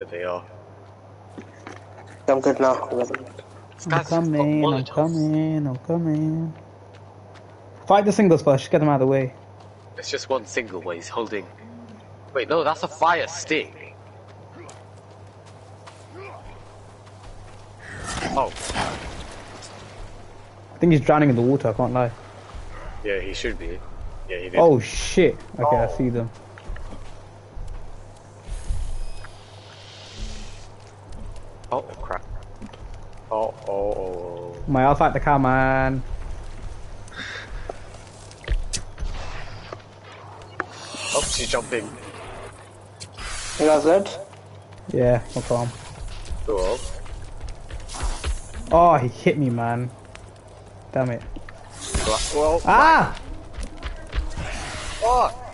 There they are. I'm good now. This I'm guy's got coming, I'm coming, I'm coming. Fight the singles first, get them out of the way. It's just one single where he's holding. Wait, no, that's a fire stick. Oh, I think he's drowning in the water, I can't lie. yeah, he should be. Yeah, he did. Oh shit. Okay, I Oh. see them. Oh. My, I'll fight the car, man. Oh, she's jumping. You guys good? Yeah, no problem. Cool. Oh, he hit me, man. Damn it. Well, Ah! oh,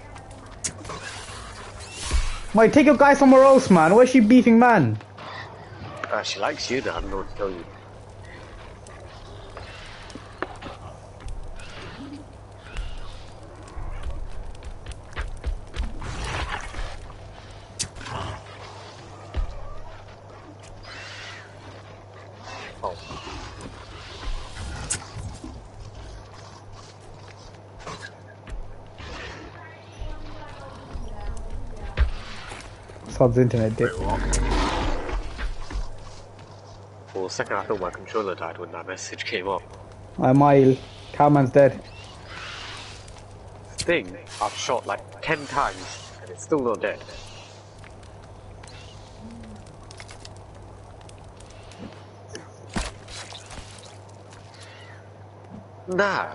Wait, take your guy somewhere else, man. Where's she beefing, man? uh, she likes you, I don't know what to tell you. Sod's internet dick. For a second, I thought my controller died when that message came up. My mile. Cowman's dead. Thing I've shot like ten times and it's still not dead. Nah.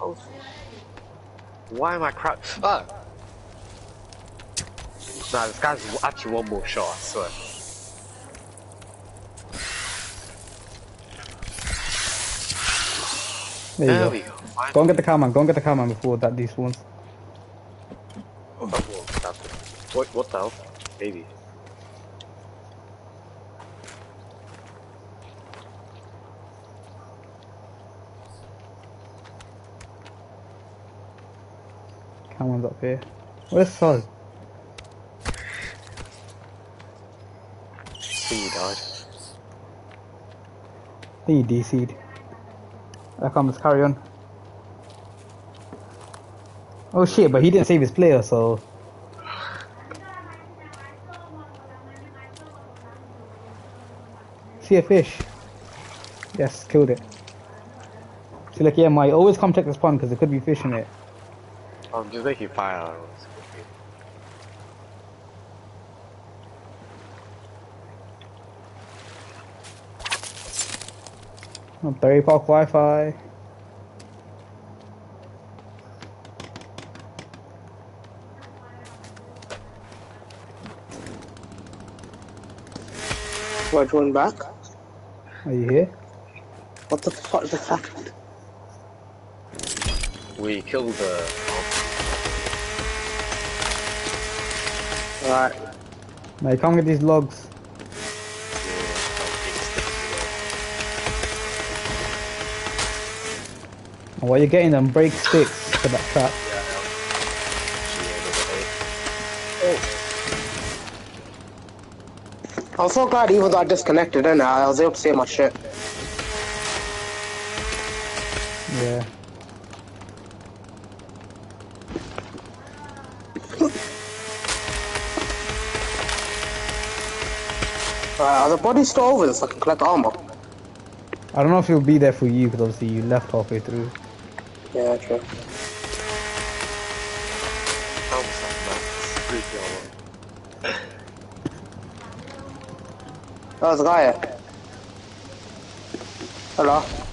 Oh. Why am I crap? Ah. Nah, this guy's actually one more shot. I swear. There you go. we go. Go and get the cowman. Go and get the cowman before that these ones. What, what the hell? Maybe. Cowman's up here. Where's Sod? I died. I think he DC'd. I come, let's carry on. Oh shit, but he didn't save his player, so. See a fish. Yes, killed it. See, like, yeah, my always come check the spawn because there could be fish in it. I'm just making fire Berry Park Wi Fi. Do I join back? Are you here? What the fuck just happened? We killed the. Alright. Now you come get these logs. And while you're getting them, break sticks for that trap. I'm so glad even though I disconnected and I was able to save my shit. Yeah. Are the bodies still over this? I can collect armor. I don't know if it'll be there for you because obviously you left halfway through. Yeah, true. Oh, there's a guy here. Hello.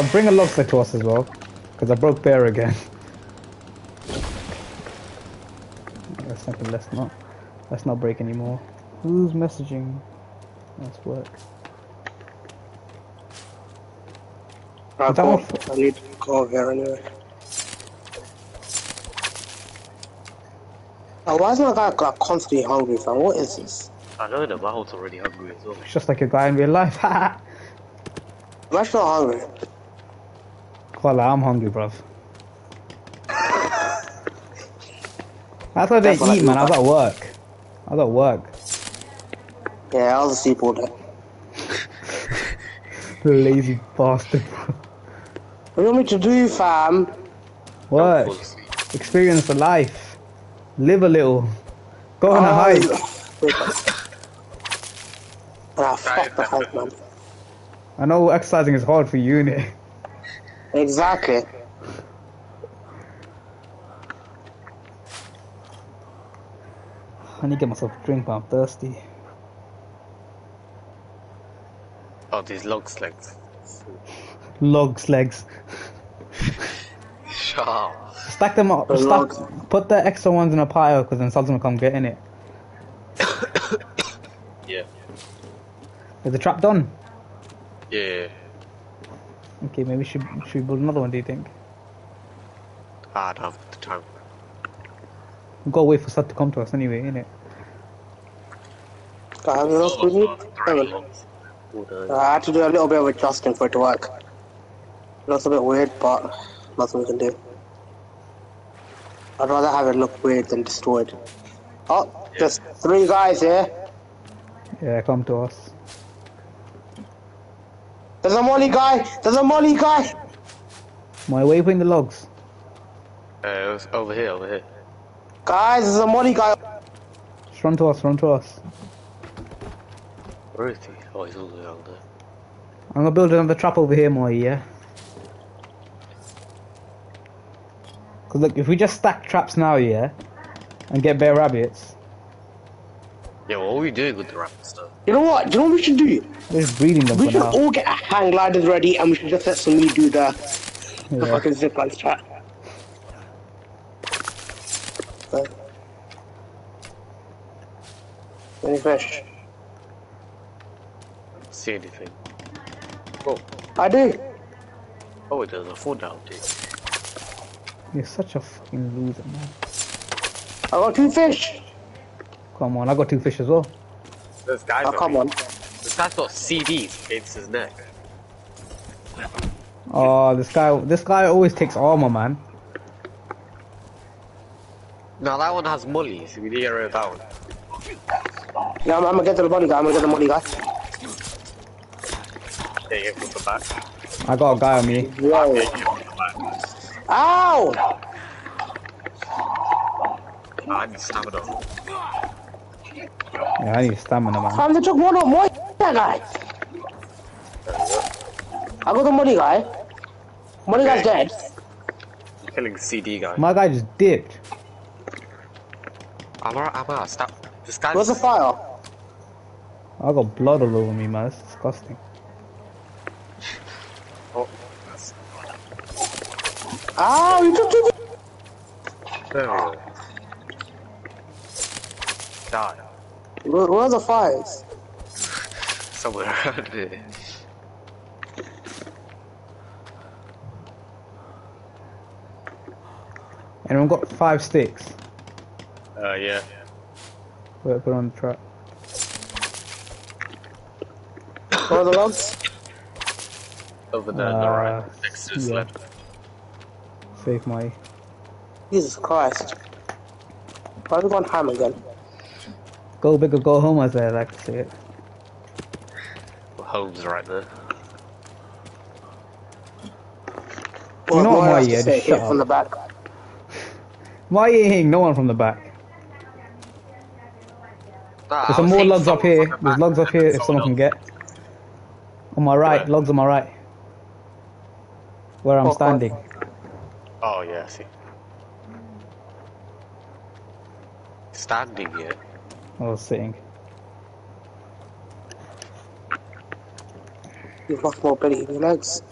So bring a log set to us as well. Because I broke bear again. Let's not, let's not, let's not break anymore. Who's messaging? Let's work. Alright, that cool. one I need to go over here anyway. Oh, why is my guy like constantly hungry, fam? What is this? I know the Mahot's already hungry as well. It's just like a guy in real life. Can't I'm actually not hungry. I'm hungry, bruv. That's I what I eat, man. I was at work. I was at work. Yeah, I was asleep all day. Lazy bastard, bro. What do you want me to do, fam? Work. Experience the life. Live a little. Go on a Oh, hike. wait. Ah, fuck the hype, man. I know exercising is hard for you, innit? Exactly. I need to get myself a drink, but I'm thirsty. Oh, these logs legs. Logs, legs. Shut up. Stack them up. The Stack, put the extra ones in a pile, because then Sal's gonna come get in it. Yeah. Is the trap done? Yeah. Okay, maybe we should, should we build another one, do you think? Ah, I don't have the time. We've got to wait for Sal to come to us anyway, innit? I have enough we need. Three Seven. logs. All the- I had to do a little bit of adjusting for it to work. Looks a bit weird, but nothing we can do. I'd rather have it look weird than destroyed. Oh, there's three guys here. Yeah, come to us. There's a molly guy. There's a molly guy. My way putting the logs. Uh, it was over here, over here. Guys, there's a molly guy. Just run to us, run to us. Where is he? Oh, he's all the way down there. I'm gonna build another trap over here, Moy, yeah? Cause look, if we just stack traps now, yeah? And get bear rabbits, Yeah, what are we doing with the rabbit stuff? You know what? Do you know what we should do? we're just breeding them We should now. all get our hang gliders ready, and we should just let some me do the, the Yeah. fucking zip line chat. Uh, any fish? See anything? Oh, I do. oh, there's a four down, dude. You're such a fucking loser, man. I got two fish. Come on, I got two fish as well. This guy's Oh, come on. This guy's got CDs against his neck. Oh, this guy, this guy always takes armor, man. Now that one has mollies. We need to get rid of that one. Yeah, I'm, I'm gonna get the money guy. I'm gonna get the money guy. Yeah, yeah, from the back. I got a guy on me. Whoa. Yeah, yeah, from the back. Ow! I need stamina. Yeah, I need stamina, man. Fam, they took one of my that guy. I got the money guy. Money guy's dead. Killing CD guy. My guy just dipped. I'm alright, I'm out. Stop. This guy's. Where's the fire? I got blood all over me, man. That's disgusting. Oh, ah, that's- Ow, you took two. there we go. Die. Where, where are the fires? Somewhere around here. Anyone got five sticks? Uh, yeah. Put put on the trap. Where are the logs? Over there, on the Uh, right. Next to the yeah. sled. Save my. Jesus Christ. Why are we going ham again? Go big or go home, as I like to say it. Home's right there. You know what, Well, I have Moy, to yeah, just it shut from up. the back. Why ain't no one from the back? Nah, There's some more saying logs up here. the There's back logs up here if someone can get. On my right, Where? logs on my right. Where I'm Oh, standing. Oh, yeah, I see. Standing here. I was sitting. You've lost mobility in your legs.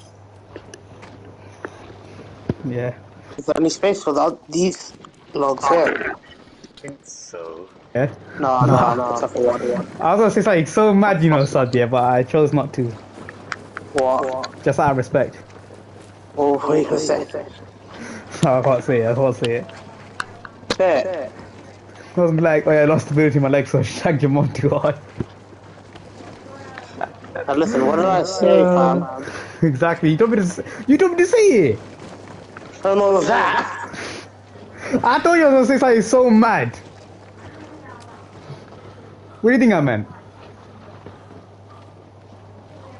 Yeah. Is there any space for the, these logs here? I think so. Yeah. No, no, no. Except for one. one. I was gonna say something so mad, you know, Sud, yeah, but I chose not to. What? Just out of respect. Oh, what are you gonna say? I can't say it. I can't say it. There. I was like, oh yeah, I lost stability in my legs, so I shagged your mom too hard. Now listen, what did I uh, say, fam? exactly. You told me to. Say, you told me to say it. I don't know that. I thought you were gonna say something so mad. What do you think I meant?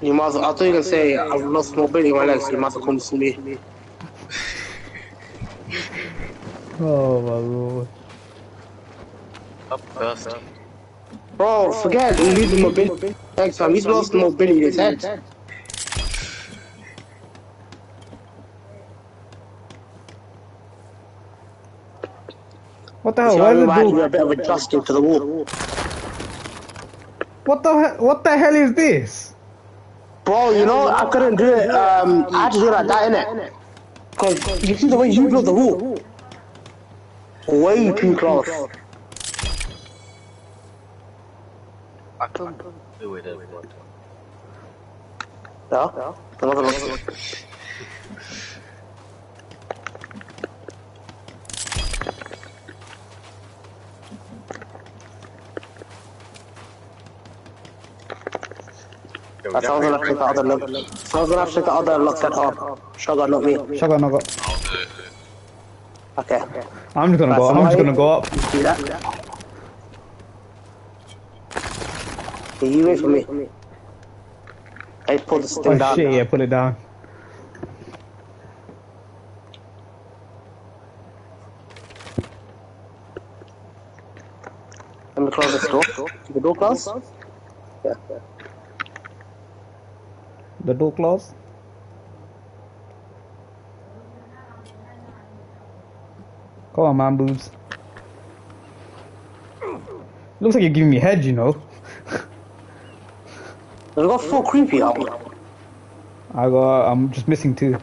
You must. I thought you were gonna say I've lost mobility in my legs. So You must have come to see me. Oh my lord. Up thirsty. Bro, forget losing mobility. Thanks, fam. He's lost mobility in his head. What the hell? Why I did remember it you were do? a bit of adjusting to the wall. What the he- what the hell is this? Bro, you know, I couldn't do it. Um, I had to do it like that, innit? Because you see the way you built the wall. Way too close. I can't do it everyone. Yeah? Another one. That sounds like the other look. Sounds like the other looks at home. Sugar, not me. Shotgun, I got. Okay. I'm just gonna go. I'm just gonna go up. See that? Yeah, you wait for me. I pull this thing Oh down. shit! Yeah, put it down. Let me close this door. The door closed. Yeah. The door closed. Come on, man, boobs. Looks like you're giving me head, you know. It got so creepy out. I got. I'm just missing two.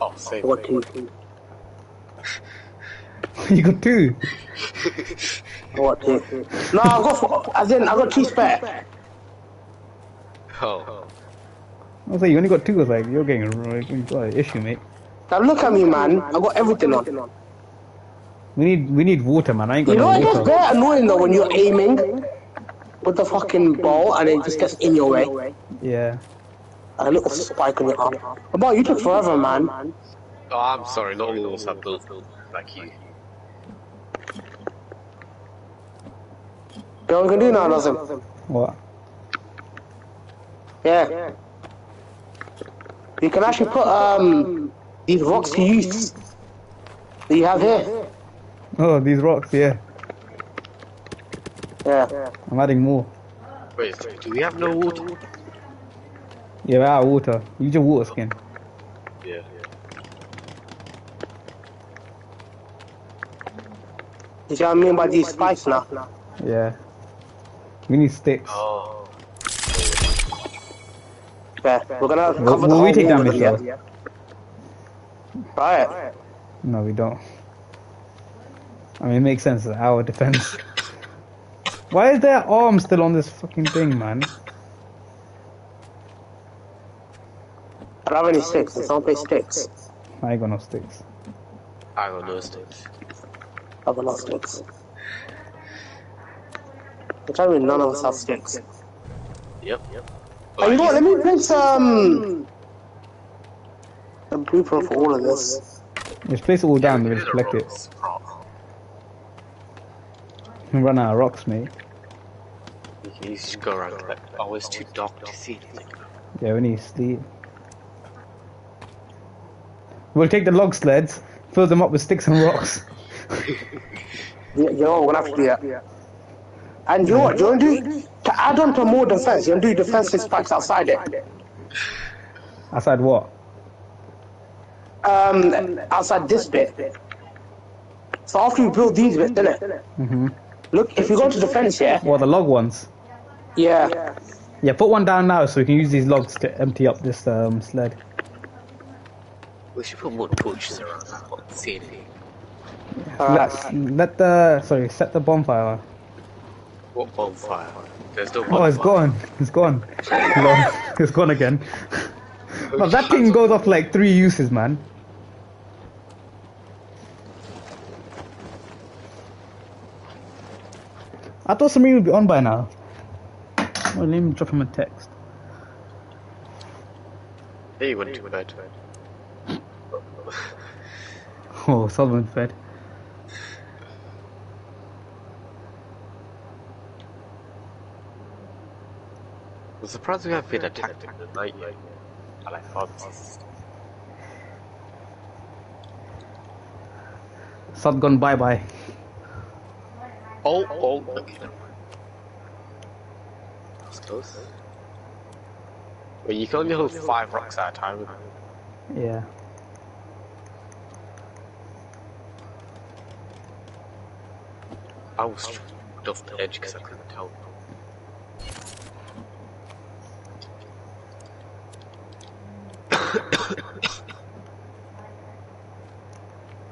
Oh, same What thing. two? you got two. What two? No, I got four. As in, I got two spare. Oh. I was like, you only got two. I was like, you're getting a you got an issue, mate. Now look at me, man. I got everything on. We need we need water, man. I ain't got You know, no it gets water. very annoying though when you're aiming with the fucking ball and it just gets in your way. Yeah. And a little spike on your arm. About you took forever, man. Oh, I'm sorry, not all of us have those like you. You know what we can do now, Nazim? What? Yeah. You can actually put um these rocks to use that you have here. Oh, these rocks. Yeah. Yeah. I'm adding more. Wait, do we have no water? Yeah, we're out of water. Use your water skin. Yeah. You see what I mean by these spikes now? Yeah. We need sticks. Oh. Yeah. We're gonna Will- cover the will we take damage, them, yeah? Right. No, we don't. I mean, it makes sense. Our defense. Why is there arm still on this fucking thing, man? I don't have any sticks. There's no place sticks. I got no sticks. I got no sticks. I have no sticks. I'm telling you, none of us have sticks. Yep, yep. Oh, you know what? Let me print some. A blueprint for all of this. Just place it all down and just collect it. We run out of rocks, mate. You can easily just go around and collect. Oh, it's too dark to see anything. Yeah, we need sleep. We'll take the log sleds, fill them up with sticks and rocks. You, you know, we're gonna have to do that. And you know what? You want to do to add on to more defense? You want to do defensive spikes outside it. Outside what? Um, outside this bit. So after you build these bits, innit? Mm-hmm. Look, if you go to the fence, here, Well, the log ones? yeah, Yeah, put one down now so we can use these logs to empty up this um, sled. We should put more torches around. I can't see Let, let the sorry, set the bonfire. What bonfire? There's no Oh, it's gone. It's gone. It's gone again. No, that thing goes off like three uses, man. I thought Samir would be on by now. Well, let me drop him a text. He went to bed. Oh, Sullivan fed. I'm surprised we haven't been attacked in the night yet. I like thought this Sud gone bye bye. Oh, oh, okay. That's close. But you can only hold five rocks at a time. Yeah. I was trying off the edge because I couldn't tell.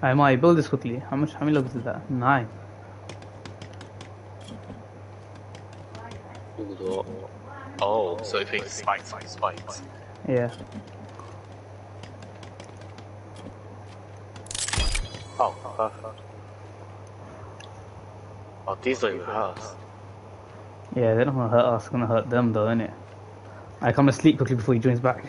I might build this quickly. How much? How many levels is that? Nine. Ooh, the- Oh, so makes spikes, spikes, spikes. Yeah. Oh, perfect. Oh, these don't even hurt us. Yeah, they're not gonna hurt us. it's Gonna hurt them though, innit? I come to sleep quickly before he joins back.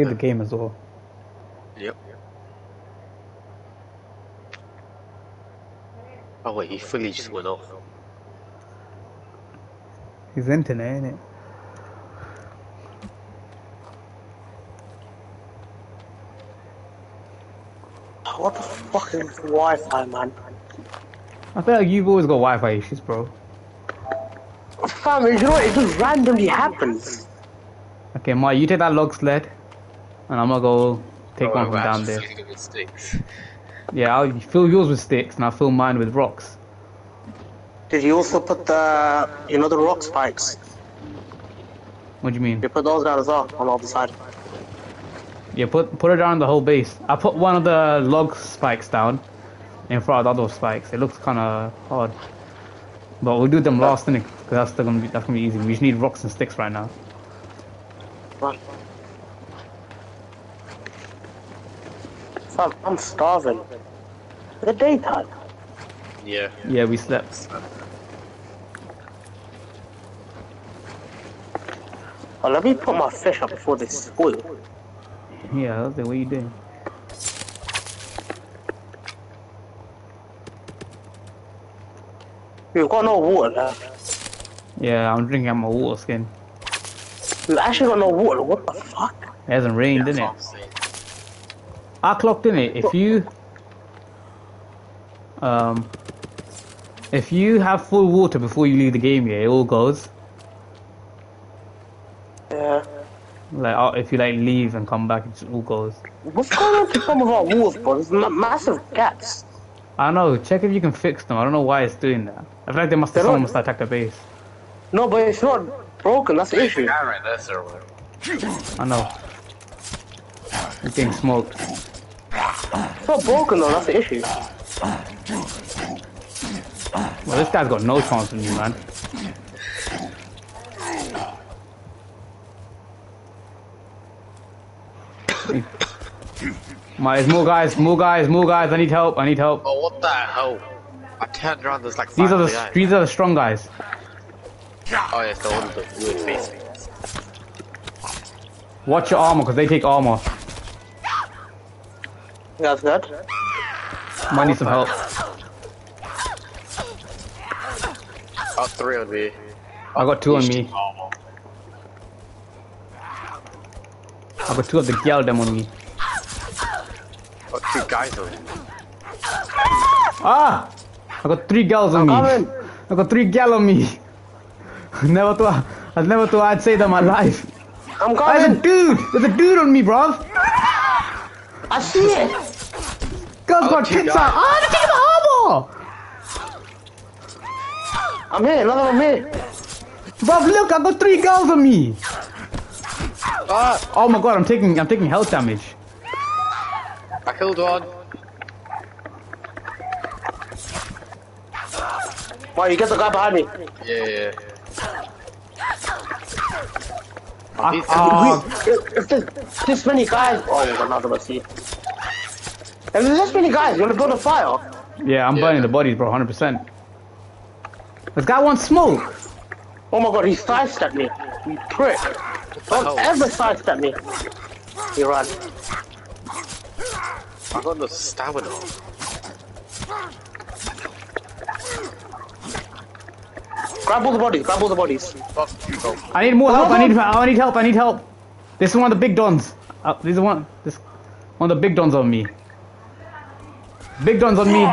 I'm save the game as well. Yep. Oh wait, he fully just went off. He's internet, innit? What the fuck is Wi-Fi, man? I feel like you've always got Wi-Fi issues, bro. Fam, you know what? It just randomly happens. Okay, Ma, you take that log sled, and I'm gonna go take Oh, one from down there. filling it with sticks. Yeah, I'll fill yours with sticks, and I'll fill mine with rocks. Did you also put the, you know, the rock spikes? What do you mean? You put those down as well on the other side. Yeah, put put it down the whole base. I put one of the log spikes down in front of the other spikes. It looks kind of hard, but we'll do them last, innit? Because that's still gonna be that's gonna be easy. We just need rocks and sticks right now. Right. Fam, I'm starving. The daytime. Yeah. Yeah, we slept. Oh, let me put my fish up before they spoil. Yeah, that's the way you doing. We've got no water left. Yeah, I'm drinking out my water skin. We've actually got no water. What the fuck? It hasn't rained, That's innit? what I'm saying. I clocked in it. If you um if you have full water before you leave the game, yeah, it all goes. Yeah. Like uh, if you like leave and come back, it all goes. What's going on to some of our walls, bro? There's massive gaps. I know. Check if you can fix them. I don't know why it's doing that. I feel like they must They're someone not- must attack the base. No, but it's not broken. That's the issue. Yeah, right there. I know. It's getting smoked. It's not broken though. That's the issue. Well, this guy's got no chance with me, man. My, there's more guys, more guys, more guys. I need help. I need help. Oh, what the hell? I turned around, there's like five These are the guys. these are the strong guys. Oh, yes, the one with the weird face. Watch your armor, cause they take armor. That's good. Might need some help. Oh, three on me. I got two on me. I got two of the girl them on me. oh, two guys on me. Ah! I got three gals on me. Coming. I got three gal on me. never thought I never thought I'd say that in my life. I'm There's a coming. dude! There's a dude on me, bro. I see it. Girl's Oh, got two tits guys. out! Ah, the tits armor! I'm here. Another one here. Bruv, look, I got three girls on me! Ah! Oh my god, I'm taking I'm taking health damage. I killed one. Why, you get the guy behind me. Yeah, yeah. Ah, He's- ah, We- if there's this many guys, oh, there's another one, see. If there's this many guys, you wanna build a fire? yeah, I'm Yeah. burning the bodies, bro, 100%. This guy wants smoke. Oh my god, he sidestepped me. You prick. Don't hell? ever sidestep me. He ran. I got no stamina. Grab all the bodies, grab all the bodies. Fuck you, go. I need more help. Hold I need. on. I need help. I need help. This is one of the big dons. Uh, this is one. This one of the big dons on me. Big dons on me.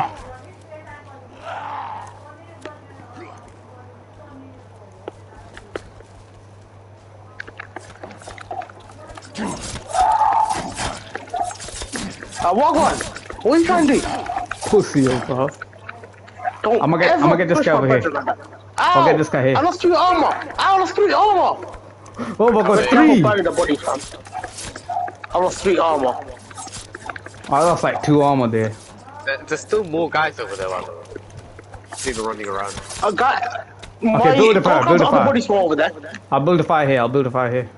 Uh, walk on. What are you trying to do? Pussy, yo, bro. Don't I'ma get- I'ma get this guy over here. button. I'll get this guy here. I lost three armor. I lost three armor. Oh my god, three. I'm finding the body, fam. I lost three armor. I lost like two armor there. There, there's still more guys over there, man. See them running around. A guy. My, build a fire, how build comes a other fire. bodies over there? I'll build a fire here. I'll build a fire here.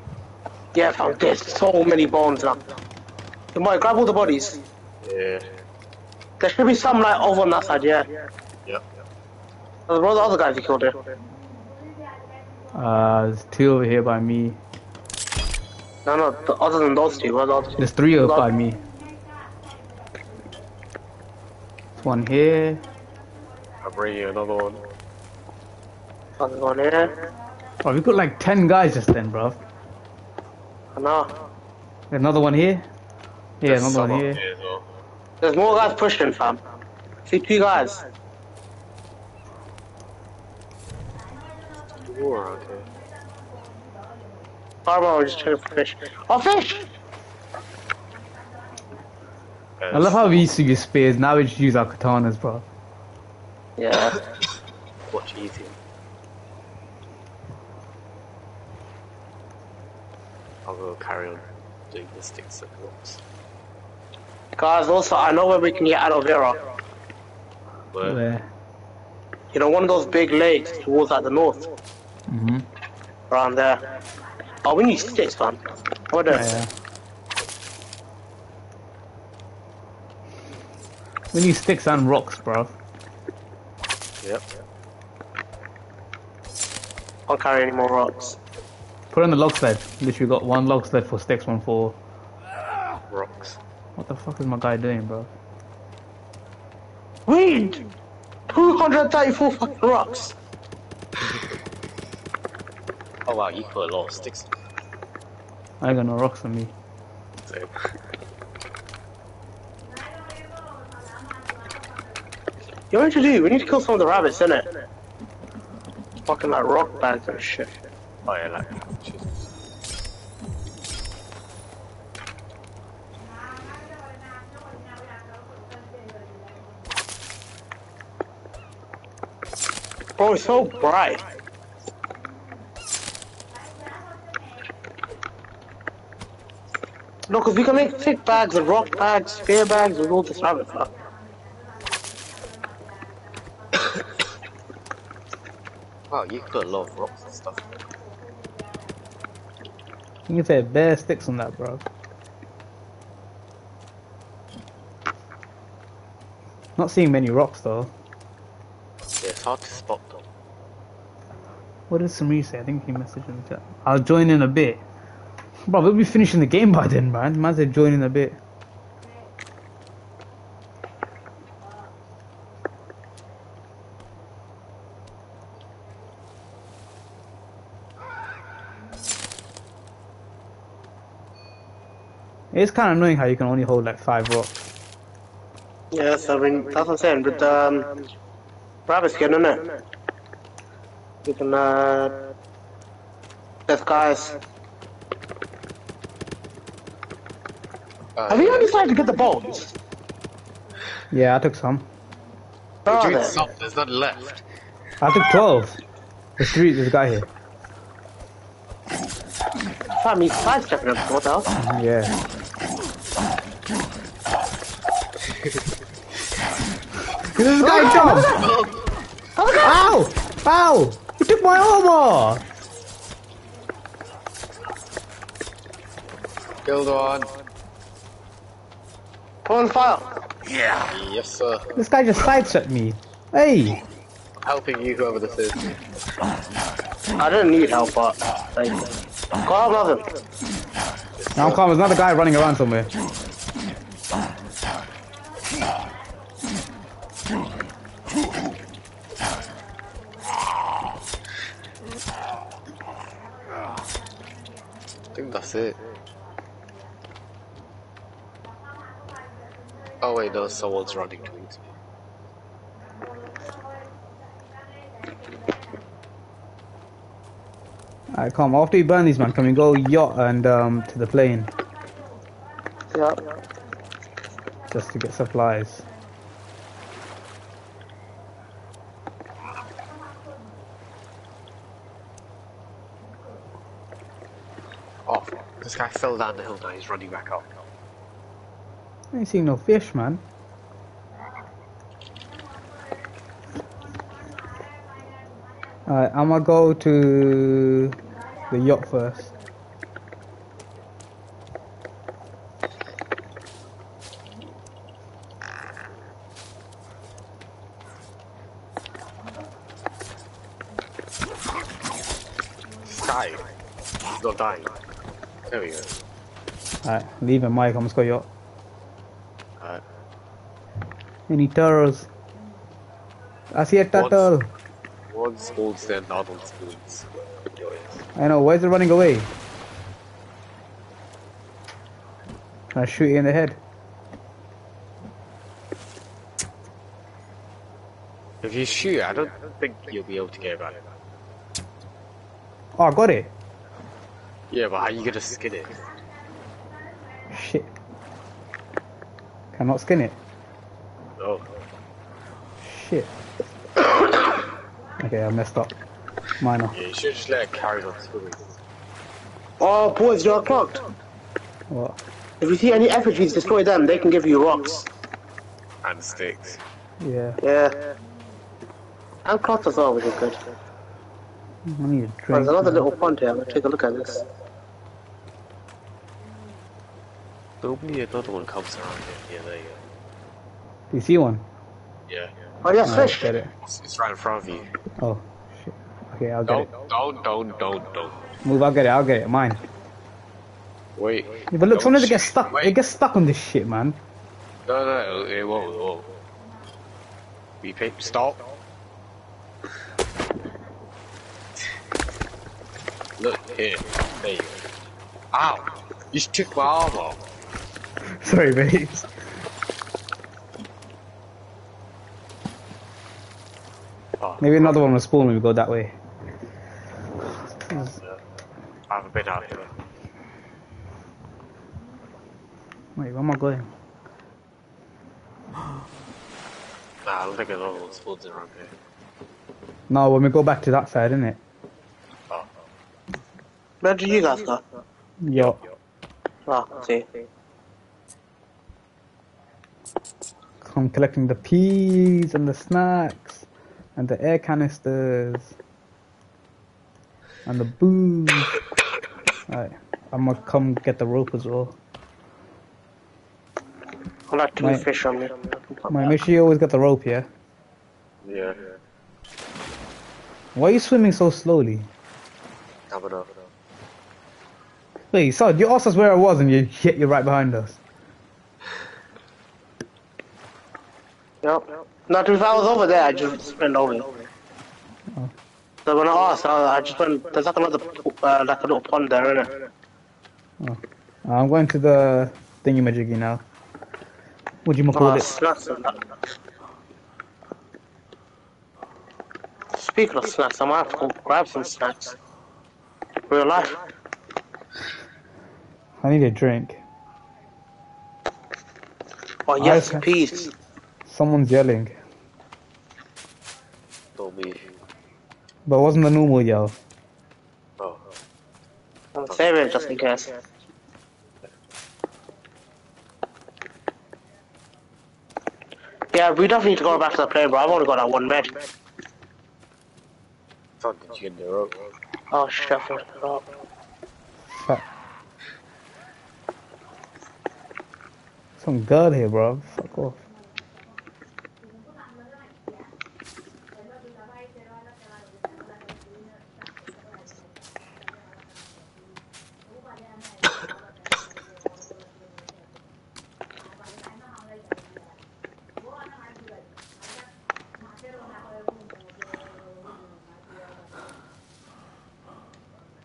Yeah, fam. There's so many bones now. Boy, grab all the bodies. Yeah. There should be some like over on that side, yeah. Yep. There's one of the other guys you killed there. Uh, there's two over here by me. No, no, other than those two, what are the other two? There's three over by me. There's one here. I'm bringing another one. Other one here. Oh, we got like ten guys just then, bro. I know. Another one here. Yeah, There's another one here. here well. There's more guys pushing, fam. See two guys. Two around here. Barbara was just trying to fish. Oh, fish! I love how we used to use spears. Now we just use our katanas, bro. Yeah. Much easier. I'll go carry on doing the sticks and rocks. guys, also, I know where we can get aloe vera. But Where? You know, one of those big lakes towards like the north. Mhm. Around there. Oh, we need sticks, man. What the? We need sticks and rocks, bro. yep. Can't carry any more rocks. Put on the log sled. Literally got one log sled for sticks, one for. Rocks. What the fuck is my guy doing, bro? Weed! 234 fucking rocks. Oh wow, you put a lot of sticks. I ain't got no rocks on me. Same. You know what to do? We need to kill some of the rabbits, innit? Fucking like rock bags and shit. Oh yeah, like Jesus. Bro, it's so bright. No, because we can make thick bags and rock bags, spear bags with all this rabbit stuff. Wow, you put a lot of rocks and stuff. You can fit bare sticks on that, bro. Not seeing many rocks though. Yeah, it's hard to spot them. What did Samir say? I think he messaged in the chat. I'll join in a bit. Bro, we'll be finishing the game by then, man. Man said join in a bit. It's kind of annoying how you can only hold like five rocks. Yes, I mean, that's what I'm saying, but um, rabbit skin, innit? You can, uh, there's guys. Uh, Have you ever decided to get the bones? Yeah, I took some. Where We're are some, there's none left. I took 12. There's three, there's a guy here. Fam, he's sidestepping us, what the hell? Yeah. This guy jump! Ah! Ow! Ow! You took my armor! Killed one. Put on fire. Yes, sir. This guy just sidestepped me. Hey! Helping you, whoever this is. I didn't need help, but like, go out, love him. Now I'm calm. There's another guy running around somewhere. I think that's it. Wait, no, someone's running towards me. Alright, calm. After you burn these, man, can we go yacht and um to the plane Yeah. just to get supplies? Oh, this guy fell down the hill now, he's running back up. I ain't seeing no fish, man. Alright, I'm gonna go to the yacht first. He's not dying. There we go. Alright, leaving Mike, I'm just go yacht. Alright. Any turtles? I see a turtle. Spawns there, another one spawns. I know, why is it running away? Can I shoot you in the head? If you shoot, I don't think you'll be able to get it back. Oh, I got it. Yeah, but how are you gonna skin it? Shit. Cannot skin it. Oh. Shit. Okay, I messed up. Minor. Yeah, you should just let it carry on swimming. Oh, boys, you're clocked. What? If you see any effigies, destroy them. They can give you rocks. And sticks. Yeah. Yeah. And cloth as well, which is good. I need a drink. There's another man. little pond here. Take a look at this. There'll be another one comes around here. Yeah, there you go. Do you see one? Yeah. yeah. Oh, yes, Alright, fish. get it. It's, it's right in front of you. Oh, shit. Okay, I'll get Don't, it. don't, don't, don't, don't. Move, I'll get it, I'll get it. Mine. Wait. Yeah, but look, sometimes it gets stuck. Wait. It gets stuck on this shit, man. No, no, it won't, it won't. Be pa- Stop. Look, here. There you go. Ow! You just took my arm off. Sorry, mate. Oh, Maybe another one will spawn when we go that way. I haven't been out here. Wait, where am I going? Nah, I don't think another one spawns around here. No, when we go back to that side, innit? Oh. Where do you guys go? Yo. Ah, oh, see. I'm collecting the peas and the snacks and the air canisters and the booze. Alright, I'm gonna come get the rope as well. I like two Right. fish on me. Man, make sure you always got the rope, yeah? Yeah. Why are you swimming so slowly? I don't know. Wait, so you asked us where I was and you yet you're right behind us. Yep. No, dude, if I was over there, I just went over. Oh. So when I asked, I, I just went. There's like another, uh, like a little pond there, innit? I'm going to the thingy-majiggy now. What do you call it? snacks. Speaking of snacks, I might have to go grab some snacks. Real life. I need a drink. Oh yes, peace. Someone's yelling, But it wasn't the normal yell. Oh. I'm saving it just in case. Yeah, we definitely need to go back to the plane, bro. I've only got that one med. Son, did you get the rope? Oh, shut up. Fuck. Some girl here, bro. Fuck off.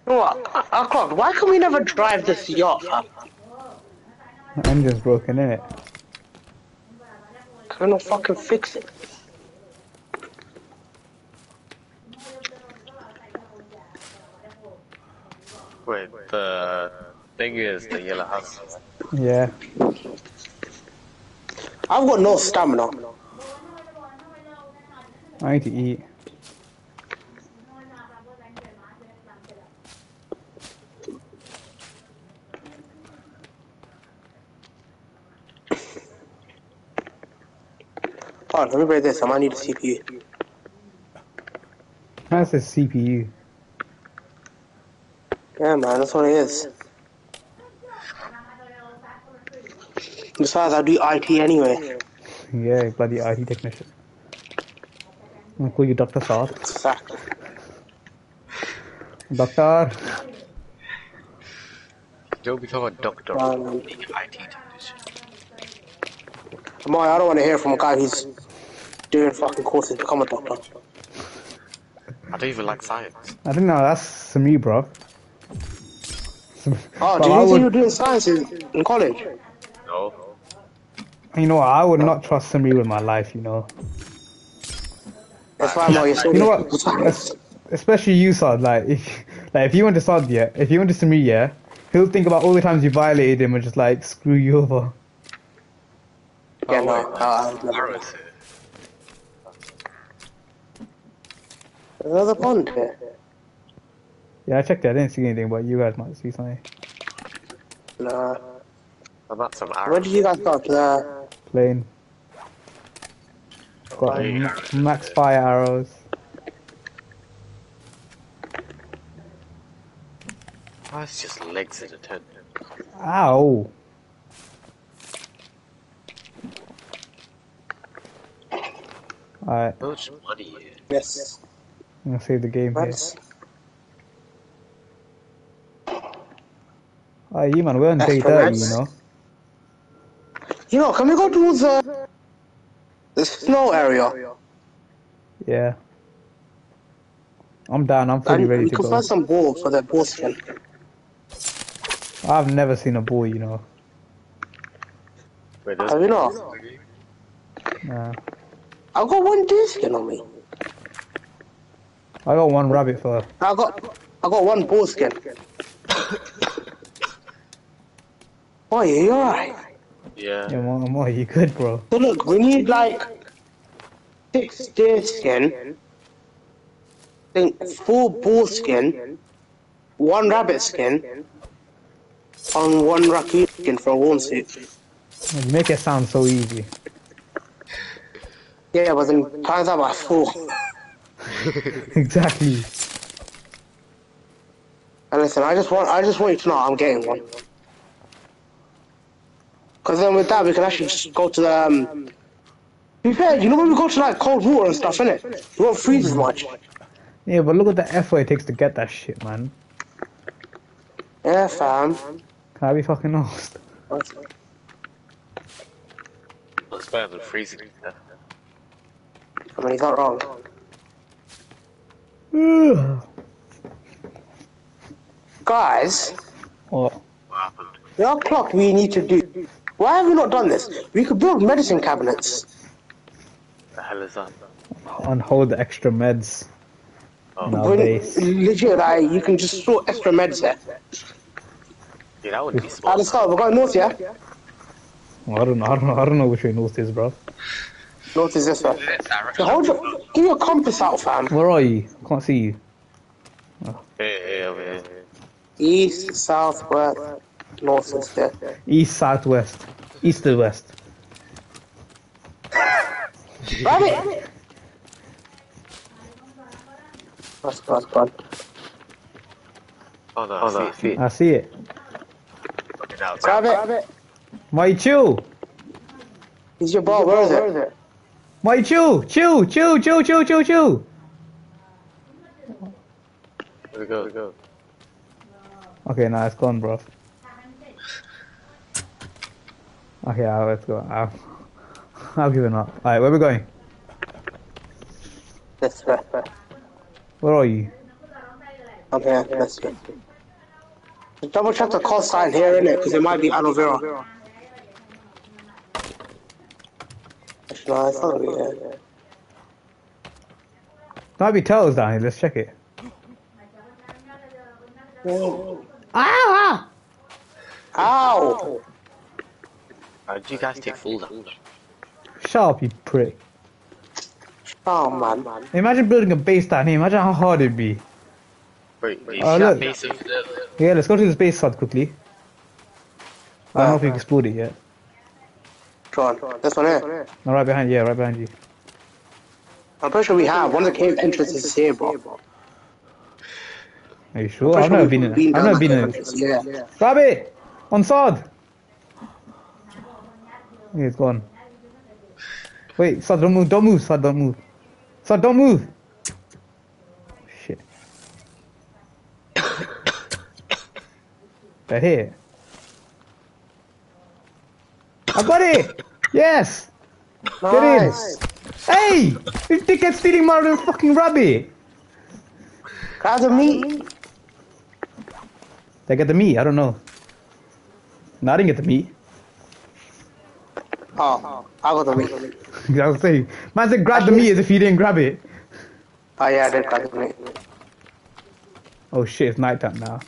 You Oh, know what? I, I clocked. Why can we never drive this yacht, fam? The engine's broken, in it? Can we not fucking fix it? Wait, the thing is the yellow house. Yeah. I've got no stamina. I need to eat. Hold on, let me break this. I might need a CPU. That's a CPU. Yeah, man, that's what it is. Besides, I do IT anyway. Yeah, bloody IT technician. I'll call you Dr. Saad. Exactly. Doctor. Don't become a doctor. Um, IT technician. Come on, I don't want to hear from a guy who's doing fucking courses to become a doctor. I don't even like science. I think no, that's Sami, bro. Oh, But do I you think would- you were doing science in, in college? No. You know what? I would not trust Sami with my life, you know. That's why I'm always You know what? Especially you, Saad. Like, if, like, if you went to Saad, yeah, if you went to Sami, yeah, he'll think about all the times you violated him and just, like, screw you over. Yeah, Oh, no. wait. Uh, no. Arrows here. Another pond here. Yeah, I checked it. I didn't see anything, but you guys might see something. Nah. How about some Where arrows? did you guys go? To the... Plane. Got Plane ma- max fire arrows. Oh, it's just legs in a tent. Ow. Alright, How much money here? Yes. I'm gonna save the game here. That's... Alright, you man, we're on day Extra 30, you know? You know, can we go towards the... The snow area? Yeah. I'm down, I'm fully And ready we to can go. find some balls for that ball skin. I've never seen a ball, you know. Wait, Have you not? Nah. I've got one deer skin on me. I got one rabbit fur. I got... I got one ball skin. Oh, yeah, you're. Yeah. Yeah, Mo, Mo, you good, bro? So look, we need like six deer skin, I think four bull skin, one rabbit skin, and one raccoon skin for a warm suit. You make it sound so easy. Yeah, but then times that by four. exactly. And listen, I just want I just want you to know I'm getting one. Cause then with that we can actually just go to the um be fair, you know when we go to like cold water and stuff, innit? You won't freeze as much. Yeah, but look at the effort it takes to get that shit, man. Yeah, fam. Can I be fucking lost? It's better than freezing. I mean he's not wrong. Guys, what? What happened? There are clock we need to do. Why have we not done this? We could build medicine cabinets. The hell is that? On hold the extra meds Oh, No. When, base. legit, like, you can just store extra meds there. yeah, that would be At smart. the start, we're going north, yeah? I don't know. I don't know. I don't know which way north is, bro. North is this way. So hold your, give your compass out, fam. Where are you? I can't see you. Hey, hey, over. East, south, west, north is there. East, southwest, east to west. Rabbit! That's good, that's good. Oh no, oh, no, see, see. I see it. Okay, now it's Grab it. Why chill? He's your ball. Where is it? Why chill? Chill, chill, chill, chill, chill, chill. Where'd it go? Where'd go? Okay, now it's gone, bro. Okay, uh, let's go. I've, I've given up. Alright, where we going? This way. Where are you? I'm here. Let's go. Double check the call sign here, innit? Because it might be aloe vera. Actually, no, it's not really here. Might be turtles down here. Let's check it. Ow! Ah! Ow! Why did you guys take full damage? Shut up, you prick. Oh man. Imagine building a base down here. Imagine how hard it'd be. Wait, wait, Oh, look. base of the... Yeah, let's go to this base side quickly. I don't know if you explored it yet. John, this one here. No, right behind you. Yeah, right behind you. I'm pretty sure we have. One of the cave entrances is here, bro. Are you sure? I've never been in. it. I've never been in. it. Yeah. Grab! On sword! Yeah, it's gone. Wait, Saad, don't move, don't move, Saad, don't move. Saad, don't move! Shit. They're here. I got it! Yes! Get in! Nice. Hey! This dickhead's stealing my little fucking rabbit! Grab the meat. They get the meat, I don't know. No, I didn't get the meat. Oh, I got the meat. I was saying, man said grab the meat as if you didn't grab it. Oh yeah, I did grab the meat. Oh shit, it's night time now.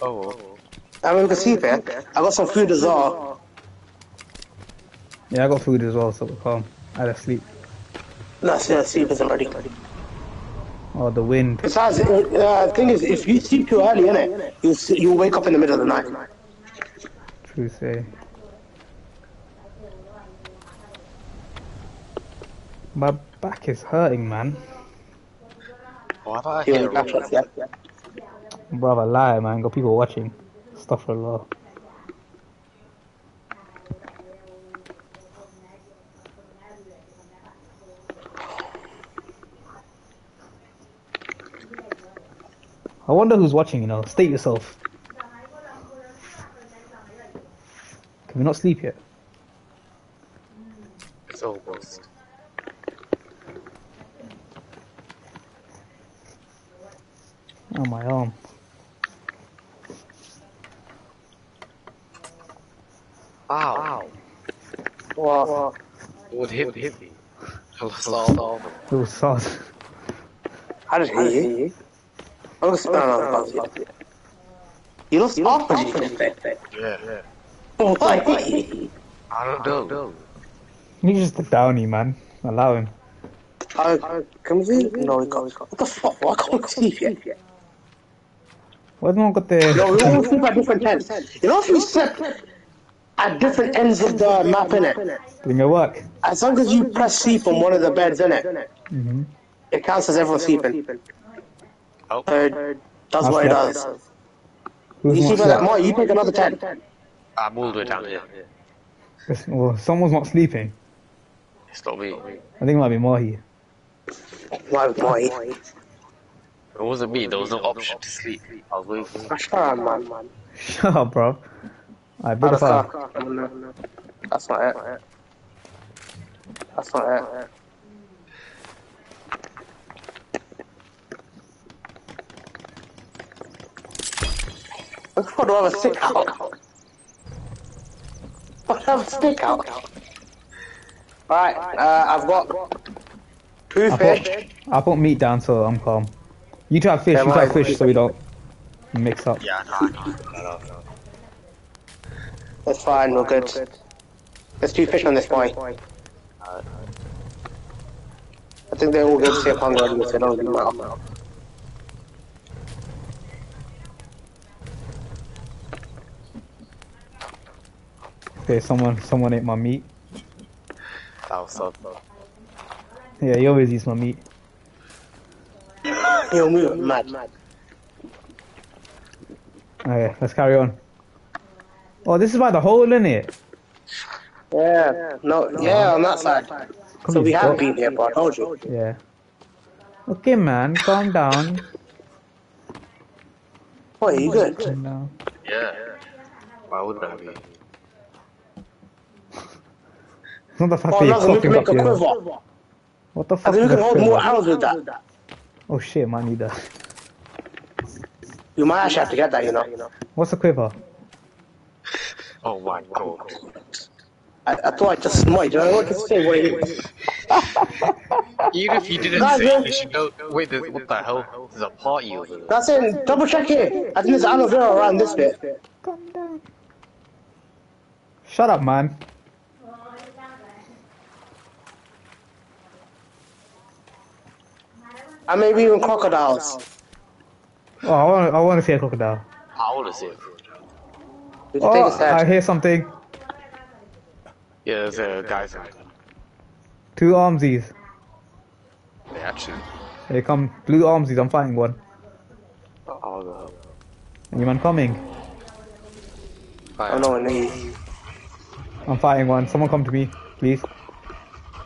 Oh, oh, oh. I mean, we can see there. Eh? I got some food as well. Yeah, I got food as well, so we're calm. I had to sleep. Let's see, sleep isn't ready. Oh, the wind. Besides, uh, the thing is, if you sleep too early, innit, you s- you wake up in the middle of the night. True say. My back is hurting, man. Why have I You hit a wake up, rock? yeah. Brother, lie, man. Got people watching. Stuff for law. I wonder who's watching, you know. State yourself. Can we not sleep yet? It's almost. Oh, my arm. Ow. Wow. What hit hit me? I lost all all of them. It was sad. How did he hear you? I'm gonna spell on the buzz. You lost half of you yesterday. Yeah, yeah. Why? I don't know. He's just a downy, man. Allow him. Uh, can we see? No, we can't. What the fuck? Why can't we sleep yet? Why's no one got the... No, we all sleep at different ends. You know if we slept at different ends of the map, innit? Doing your work? As long as you press sleep on one of the beds, innit? Mm-hmm. It counts as everyone sleeping. Oh, So it does what it does. Who's You not sleep that more, you take another 10. Ah, I'm all the way down here. Well, someone's not sleeping. It's not me. I think it might be Mahi. Why, why? It wasn't me. There was no option to sleep. I was waiting. Gosh, man, man, man. Shut up, bro. Alright, big That's up. not, no, no, no. That's not it. That's not it. What the fuck do I have a stick out? What do I have a stick out? Alright, uh, I've got two I fish. put, I put meat down so I'm calm. You have fish, Yeah, you have fish so we don't mix up. Yeah, no, no, no, no. That's fine, we're good. There's two fish on this boy. I think they're all good to see upon ready, so don't give them out. Okay, someone someone ate my meat. That was so fun. Yeah, he always eats my meat. He'll move, mad. Okay, let's carry on. Oh, this is by the hole in it. Yeah, no, yeah, on that side. So we have been here, but I told you. Yeah. Okay, man, calm down. Oh, you good? Calm. Yeah. Why would that be? It's not the fact Oh, that you're no, can make up a here. quiver. What the I fuck think we is can a hold more quiver? arrows with that. Oh shit, man, need that. You might actually have to get that, you know. What's a quiver? Oh my god. I, I thought I just smite. I want to say what it is. Even if you didn't Guys, say, it. you should know. Wait, there's, what the hell? There's a party over there. That's it. Double check it. I think there's aloe vera around this bit. Shut up, man. And maybe even crocodiles. Oh, I want, I want to see a crocodile. How old is it? We can take Oh, a I stab. hear something. Yeah, there's a guys out there. Two armsies. They actually. They come. Blue armsies. I'm fighting one. Oh, no. You man coming? I know, and I'm fighting one. Someone come to me, please.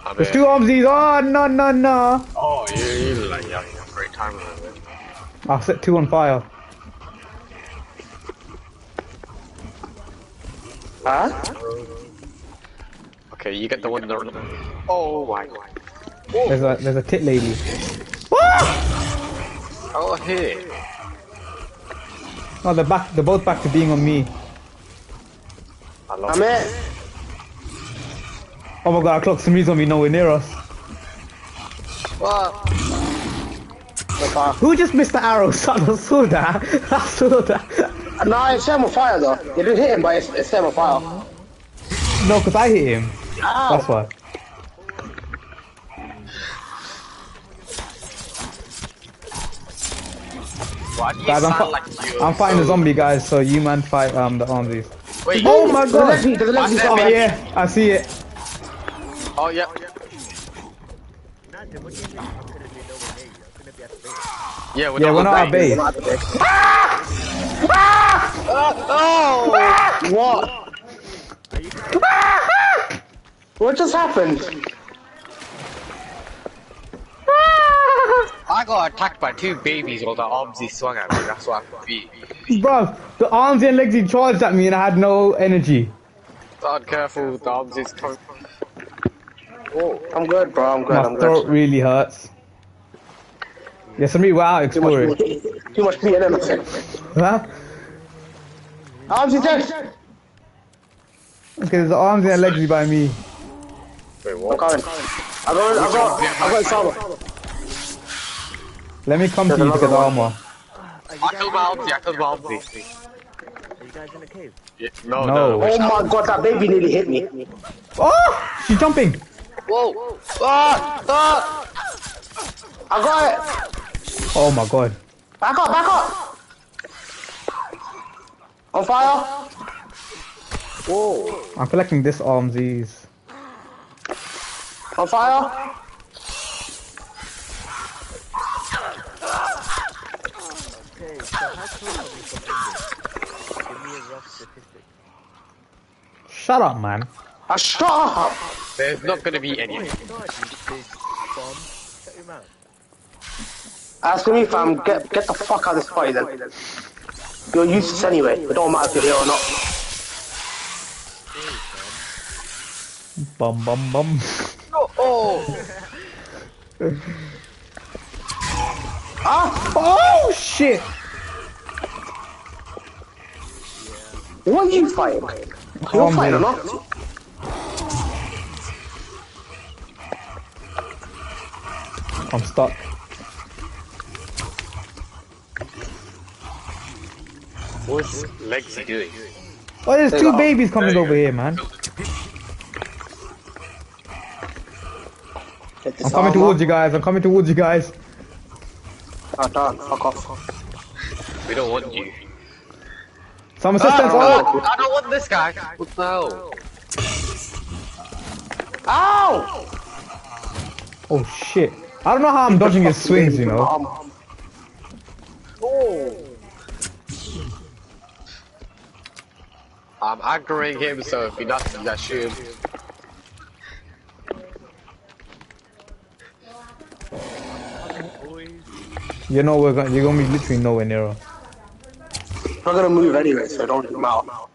I'm There's here. two armsies. Oh no no no! Oh, you, you look like you're having a great time with it. I'll set two on fire. Huh? Okay, you get the one that. Oh my god. There's a there's a tit lady. Ah! Oh, here. Oh, they're back. They're both back to being on me. I love I'm it. It. Oh my god, our clock somebody's gonna be nowhere near us. What? Who just missed the arrow? Son, I saw that. I saw that. No, it's set on fire though. You didn't hit him, but it's, it's set on fire. No, because I hit him. Ow. That's why. Why do you Guys, I'm, fi- like? I'm fighting the zombie guys, so you man fight um the armsies. Wait, Oh my god! the legs is What's Oh yeah, I see it. Oh, yeah. Yeah, we're Yeah, not we're not on our base. Oh! What? What just happened? I got attacked by two babies while the armsy swung at me. That's what I beat. Bro, the arms and legs he charged at me and I had no energy. God, careful, the arms armsy's coming. Oh, I'm good, bro. I'm good. My I'm throat good. really hurts. Yeah, somebody went out Too much, exploring. meat- too much meat in it. Huh? Arms is dead. Okay, there's arms and legs by me. wait, I'm what? coming. I got, I got, I got Salva. Let me come to you to get the armor. I killed my armsy, I killed my armsy. Are you guys in a cave? Yeah, no, No. no. Oh my god, that baby nearly hit me. Oh! She's jumping! Whoa! Ah! Ah! I got it. Oh my god. Back up, back up. On fire. Whoa. I'm collecting this armsies. On fire. Okay, so how close are we? Give me a rough statistic. Shut up, man. I shut up. There's not gonna be any. Wait, no, you big bomb. Shut your mouth. As for me, fam, get get the fuck out of this fight then. You're useless anyway. It don't matter if you're here or not. Bum bum bum. Oh! Ah! Oh shit! What are you fighting? You're fighting or in. not? I'm stuck. What's Legsy doing? Oh, there's There's two babies coming over here, man. I'm coming towards you guys. I'm coming towards you guys. Fuck off. We don't want you. Some assistance. Oh! I don't want this guy. What the hell? Ow! Oh shit! I don't know how I'm dodging his swings, you know. Armor. I'm aggroing him, so if he nothing, just shoot him. You know we're gonna, you're gonna be literally nowhere near her. I'm gonna move anyway, so don't come out. what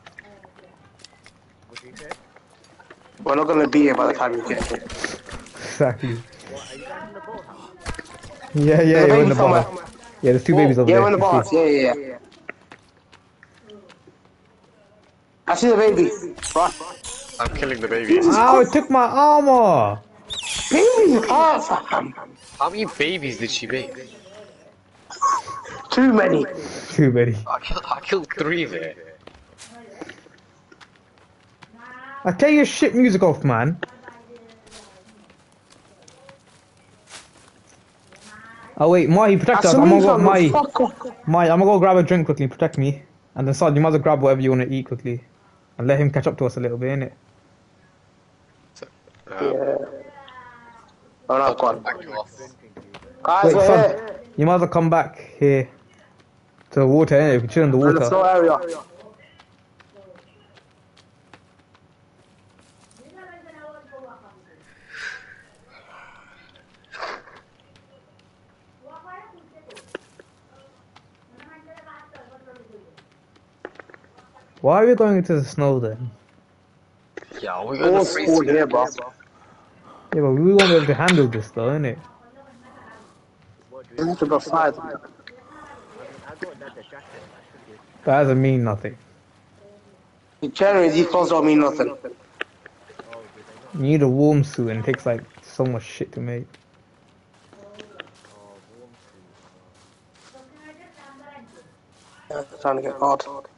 do you say? We're not gonna be here by the time you get here. Exactly. What, are you guys in the boathouse? Yeah, yeah, there's you're in baby the somewhere. Yeah, there's two babies over Yeah, there. we're in the You box. see? Yeah, yeah, yeah. I see the baby. Right. I'm killing the babies. Ow, it took my armor! Baby's hard, fam. How many babies did she make? Too many. Too many. I killed, I killed three there. I tell your shit music off, man. Oh wait, Mahi, protect us. I'm gonna go, Mahi. Fuck. Mahi, I'm gonna go grab a drink quickly, protect me. And then Saad, you might as well grab whatever you wanna eat quickly. And let him catch up to us a little bit, innit? Yeah. Oh no, go on. Back off. Guys, Wait, we're son, here. you might as well come back here to the water, innit? We can chill in the We're in the water. snow area. Why are we going into the snow then? Yeah, we're gonna All freeze school to here, bro. Yeah, but we won't be able to handle this though, innit? What do You you have to go fight. I mean, I got another jacket. I should be. That doesn't mean nothing. Generally, these clothes don't mean nothing. Oh, did they not? You need a warm suit and it takes like so much shit to make. Oh, warm suit. Yeah, it's trying to get hot.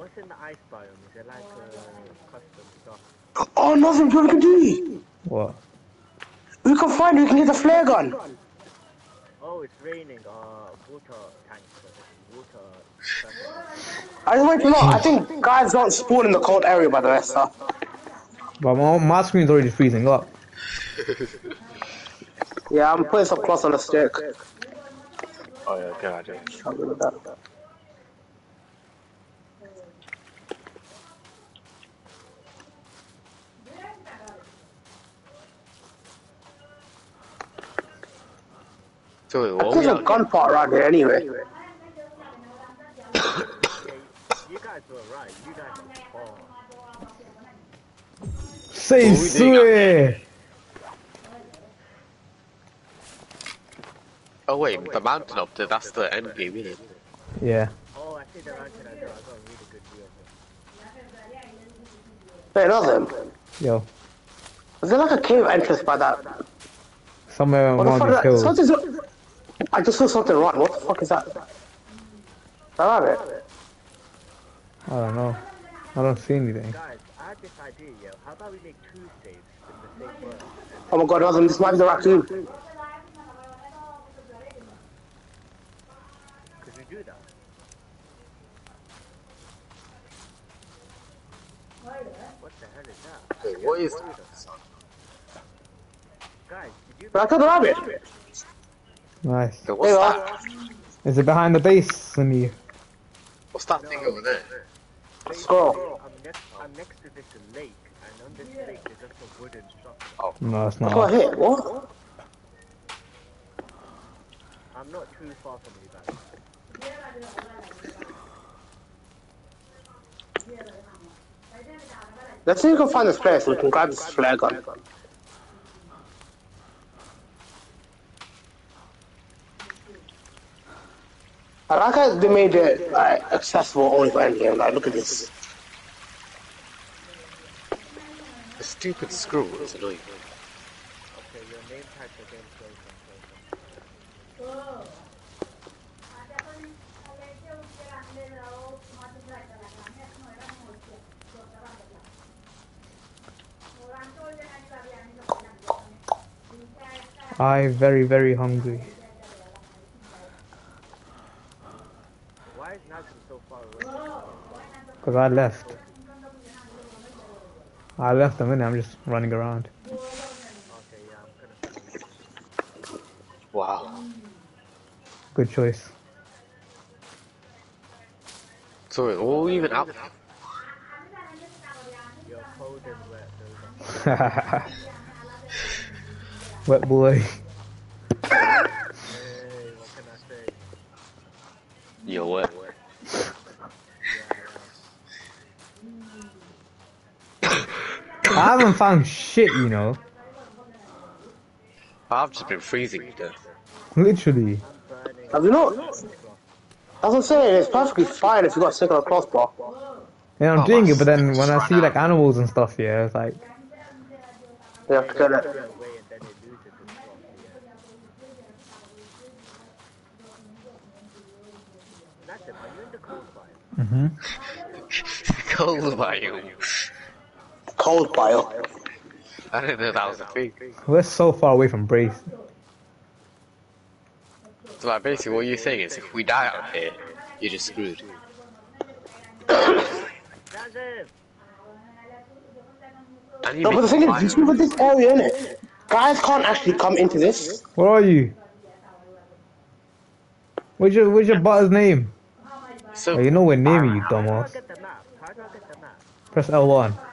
Then what's in the ice biome? Is it like uh, custom stuff? Oh, nothing we can do. What? We can find. We can get the flare gun. Oh, it's raining. Uh, water tanks. Water. I just want you know. I think guys don't spawn in the cold area by the way, so. But my, my screen's already freezing up. Yeah, I'm putting some cloth on the stick. Oh yeah, good idea. I'll do that. So wait, I what think we there's a are? gunpowder around here anyway. Yeah, you guys were right. You guys are far. Say What we doing out swear! Oh wait, the mountain up there, that's the end game, isn't it? Yeah. Oh, I see the rank and I got a really good view of it. Wait, nothing. Yo. Is there like a cave entrance by that? Somewhere What the around fuck these hills. Something's... I just saw something wrong. What the fuck is that? Is that rabbit? I don't know. I don't see anything. Guys, I had this idea, yo. How about we make two saves in the same world? Oh my god, nothing. This might be the raccoon. Could we do that? What the hell is that? Wait, what is Guys, did you But I killed the rabbit. Nice. So what's you that? Is it behind the base, Sunny? What's that thing over there? Squirrel. I'm oh. next, I'm next to this lake, and on this lake there's just a wooden structure. Oh. No, it's That's what I not. hit. What? I'm not too far from you guys. Let's see if we can find this place. We can grab this flare gun. I like how they made it like, accessible only for endgame. Like, look at this. The stupid screw is annoying. Okay, your name tags are getting closer and closer. I very, very hungry. Why is Nazim so far away? Because I left. I left a minute, I'm just running around. Okay, yeah, I'm gonna. Wow. Good choice. So it's all even up. You're cold and wet, Wet boy. Hey, what can I say? Yo, what? I haven't found shit, you know. I've just been freezing to death. Literally. Burning. Have you not? That's what I'm saying. It's perfectly fine if you got sick on a crossbar. Yeah, I'm Oh, doing it, but then when I see out. like animals and stuff, yeah, it's like, You have to get it. Away and then it loses its slot, yeah. Nathan, are you Cold pile. I didn't know that was a thing. We're so far away from Brace. So like basically what you're saying is if we die out here, you're just screwed. no, but the thing is, you this area. Guys can't actually come into this. Where are you? What's your, what's your butter's name? So, oh, you know we're naming you, dumbass. Press L1.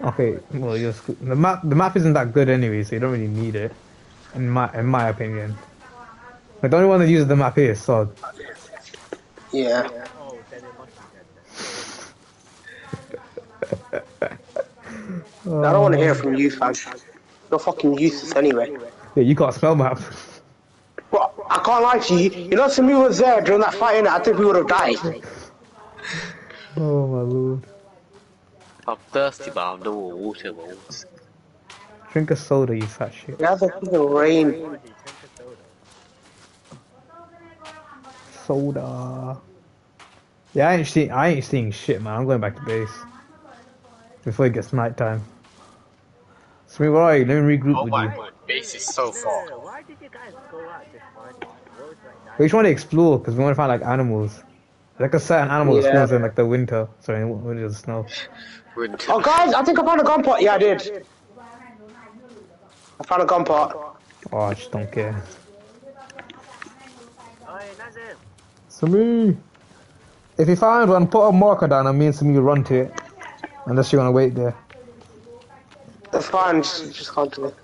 Okay, well, you're sc- the map. The map isn't that good anyway, so you don't really need it, in my in my opinion. But the only one that uses the map here is Saad. Yeah. Oh, then it must be dead then. I don't want to hear from you, fam. You're fucking useless anyway. Yeah, you can't spell map. But I can't lie to you. You know, some people was there during that fight, and I think we would have died. Oh my lord. I'm thirsty but I'm no more water balls. Drink a soda, you fat shit. Yeah, the fucking rain. Already, drink a soda. Soda. Yeah, I ain't seeing. I ain't seeing shit, man. I'm going back to base before it gets night time. So where are you? Let me regroup Oh with my you. god, base is so far. no, no, why did you guys go out this far? What was like We just want to explore because we want to find like animals. Like a certain animal that Yeah. spawns in like the winter. Sorry, in winter the snow. Wouldn't- Oh, guys, I think I found a gun pot. Yeah, I did. I found a gun pot. Oh, I just don't care. Oi, Nazim! Sami! If you find one, put a marker down and me and Sami run to it. Unless you want to wait there. That's fine. Just, just can't do it.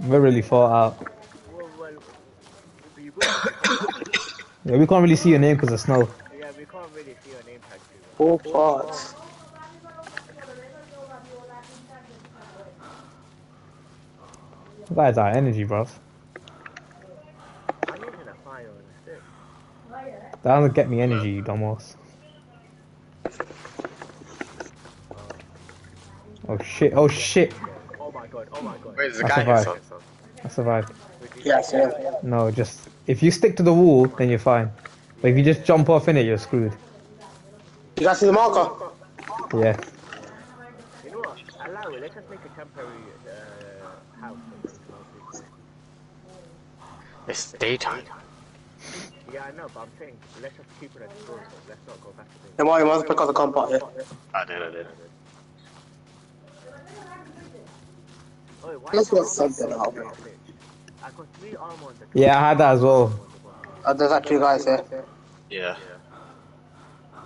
We're really far out. Well, well, you could, Yeah, we can't really see your name because of snow. yeah, we can't really see your name tag too. Four parts. You guys are energy, bros. I'm using a fire on a stick. That doesn't get me energy, you dumbass. Oh shit, oh shit. Oh my god, oh my god. Where's the I guy here, survived. son? I survived. Yes, yeah. No, just if you stick to the wall, then you're fine. But if you just jump off in it, you're screwed. You guys see the marker? Yeah. You know what? Allow it, let's just make a temporary It's daytime. Yeah, I know, but I'm saying let's just keep it explored, so let's not go back to the Then why you must pick up the gun pot, yeah? I did, I did. Oi, why Let's is get something out. I got three armor on the Yeah, I had that as well. Uh, there's actually guys here. Yeah.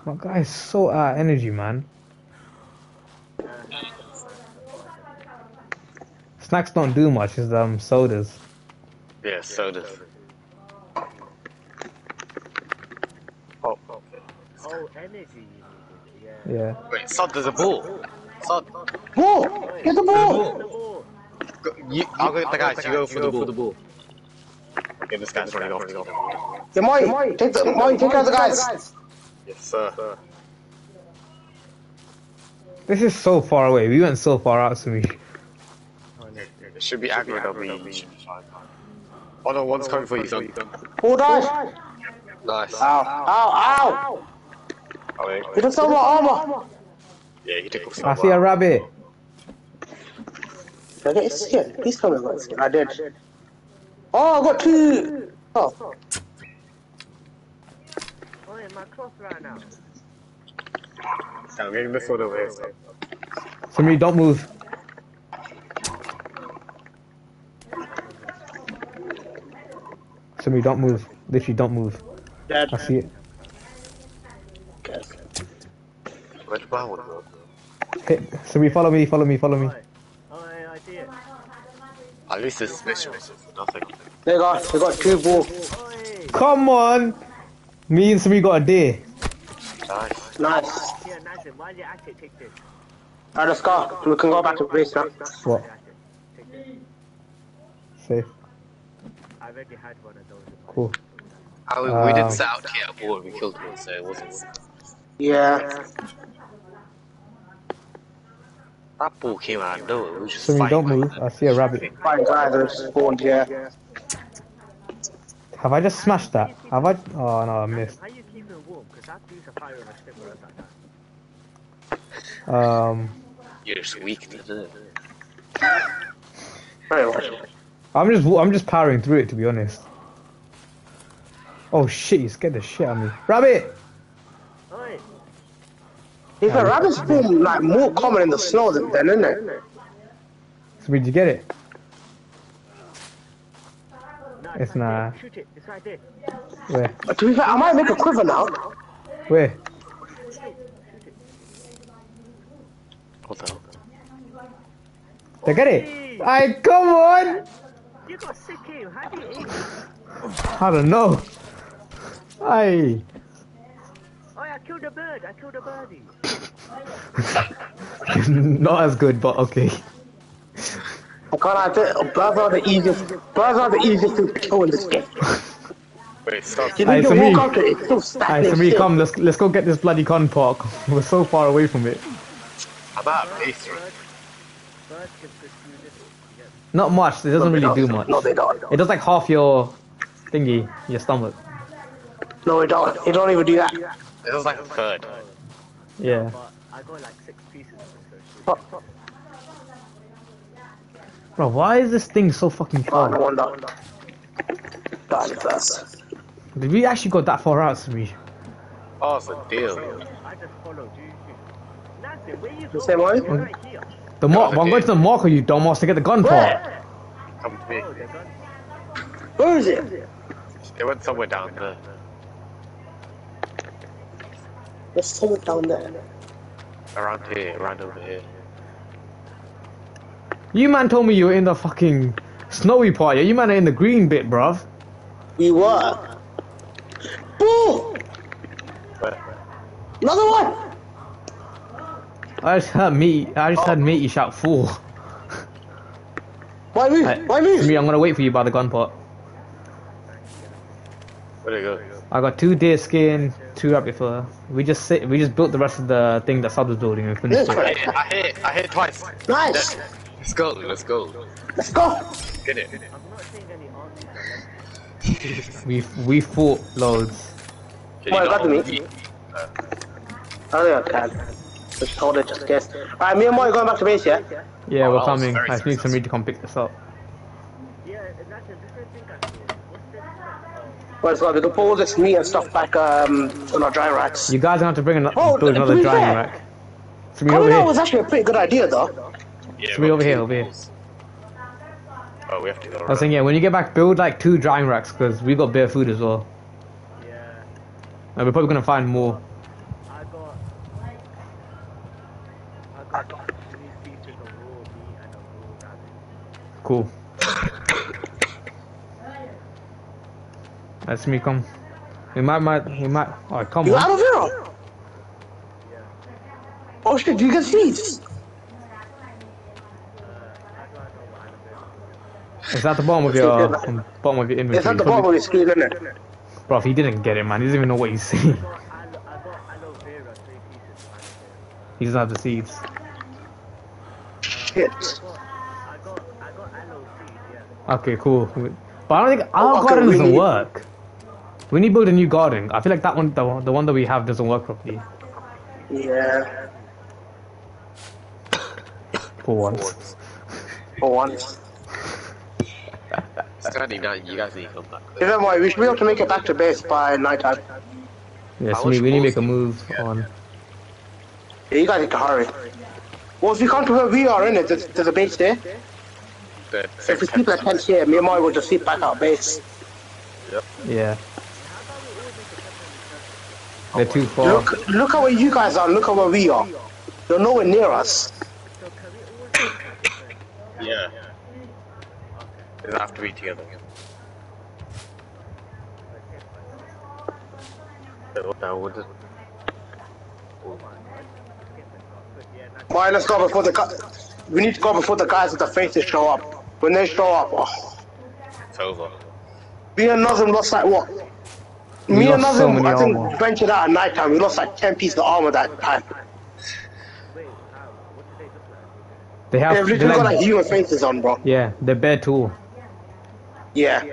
My guy's so out of energy, man. Snacks don't do much, it's um sodas. Yeah, sodas. Oh, oh. Oh, energy you needed, yeah. Yeah. Wait, Saad, there's a ball. Saad, Whoa! Get the ball! The ball! go, you, I'll go get the guys, you go for the ball. Okay, this guy's running off. Yeah, Moy, take the, Moy, take care of the guys. Yes, sir. This is so far away. We went so far out to me. It should be aggroed on me. you be fine. Oh no, one's coming for you, son. Who died? Nice. Ow, ow, ow! Oh, wait. You took some of my armor. Yeah, he took off I see a rabbit. Did I get his skin? Please tell me I skin. I did. Oh, I got two. Oh, Oh, yeah, my cloth ran out. I'm getting this one over here. son. Somebody don't move. Me, don't move. Literally, don't move. Dead. I see it. Okay. Where the bar would go? Hey, Sumi, follow me, follow me, follow me. Oi. Oi, I see it. At least it's mission mission nothing. They got, they got two balls. Come on! Me and Sumi got a day. Nice. Nice. Here, Nazim, why did Actic take this? Alright, let's go. We can go back to base now. What? Actic, take this. Safe. I already had one of those. Cool. I, we, we Um, didn't set out to get a and we killed one, so it wasn't. Yeah. That ball came out of nowhere. We were just Sumi, fighting don't move. I see a rabbit. Fine guys are spawned here. Have I just smashed that? Have I? Oh no, I missed. How you keep it warm? Because that dude's a fire on a stick or like that. Um, You're just weak, isn't it? Very much. I'm just I'm just powering through it to be honest. Oh shit! You scared the shit out of me. Rabbit! Oi. If a rabbit's spawn like more common in the snow than, than isn't it? Sumi, did you get it? No, It's right not. there. Shoot it. It's right there. Where? But to be fair, I might make a quiver now. Where? What the hell? Did I get it? I come on! You got sick aim. How do you aim? I don't know. I. Oh, I killed a bird. I killed a birdie. Not as good, but okay. I can't lie, the- birds are the easiest. Birds are the easiest thing to kill in this game. Wait, stop. You Aye, need to Samir. walk up to it. It's still Alright, stagnant. Samir, shit. come. Let's let's go get this bloody con park. We're so far away from it. I'm out of base, right? Birds can pursue this. Yeah. Not much. It doesn't really do much. No, they don't. It does like half your thingy, your stomach. No, it don't. It don't even do that. It was like a third. Yeah. But I got like six pieces of it. So Bro, why is this thing so fucking Oh, no far? wonder. Did we actually go that far out, Samir? Oh, it's a deal. I just followed you. Nazim, where you The same way? You're right here. The mark. I'm going to the marker, you dumbass, to get the gun part. Come to me. Oh, they're. Where is it? They went somewhere down there. There's someone down there. Around here, around over here. You man told me you were in the fucking snowy part. Yeah, you man are in the green bit, bruv. We were. Boo! Where? Another one! I just heard me. I just heard matey shout fool. Why move? Right. Why move? Me, I'm gonna wait for you by the gun pot. Where'd it go? I got two deer skin, two rabbit fur. We just sit, we just built the rest of the thing that Sub was building and finished it. I hit, I hit, I hit twice. Nice! Let's go, let's go. Let's go! Get it. I'm not seeing any answers. We we fought loads. Can Well, you got not me. hold me? I think I can. Just hold it, just guess. Alright, me and Moy going back to base, yeah? Yeah, Oh, we're coming. I just need successful. somebody to come pick this up. Yeah, that's a different thing I saw. What's this? Oh, Well, so we can put all this meat and stuff back um, on our dry racks. You guys are going to bring an- Oh, build another be drying fair- rack. So we Coming over out here. was actually a pretty good idea, though. Yeah, Should we over here, over here? Oh, we have to go I was around. saying, yeah, when you get back, build like two drying racks because we got bare food as well. yeah. And we're probably gonna find more. I got. I got three pieces of raw meat and a raw rabbit. Cool. That's me. Come. We might, might, we might. Oh, come You on. aloe vera? Oh shit, do you get seeds? It's at the bottom of your um, bottom of your inventory. It's at the bottom of your screen, isn't it? Bro, he didn't get it, man. He doesn't even know what he's saying. I got aloe, I got aloe vera, three pieces of aloe vera. He doesn't have the seeds. Shit. I got, I got, I got aloe seed, yeah. Okay, cool. But I don't think our Oh, garden we doesn't need- work. We need to build a new garden. I feel like that one, the, one- the one that we have, doesn't work properly. Yeah, For once. for once. It's kind of night. You guys need to come back. Even more, we should be able to make it back to base by night time. Yeah, How we, we need to make a move do you get? on. Yeah, you guys need to hurry. Well, if we come to where we are in it, there's, there's a base there. The So if we keep like tents here, me and Moy will just sit back out base. Yeah. They're too far. Look, look at where you guys are. Look at where we are. You're nowhere near us. So can we all make a friend? Yeah. Okay. They have to be together. Okay, fine. So that just. My god. Skip it, good. Yeah, nice. Why, let's go before the gu- We need to go before the guys with the faces show up. When they show up, oh, It's over. me and Nazim lost like what? We Me and lost so I think, armor. ventured out at night time. We lost like 10 pieces of armor that time. Wait, how? What do they look like? They have. They've literally got like- like human faces on, bro. yeah, they're bad too. Yeah.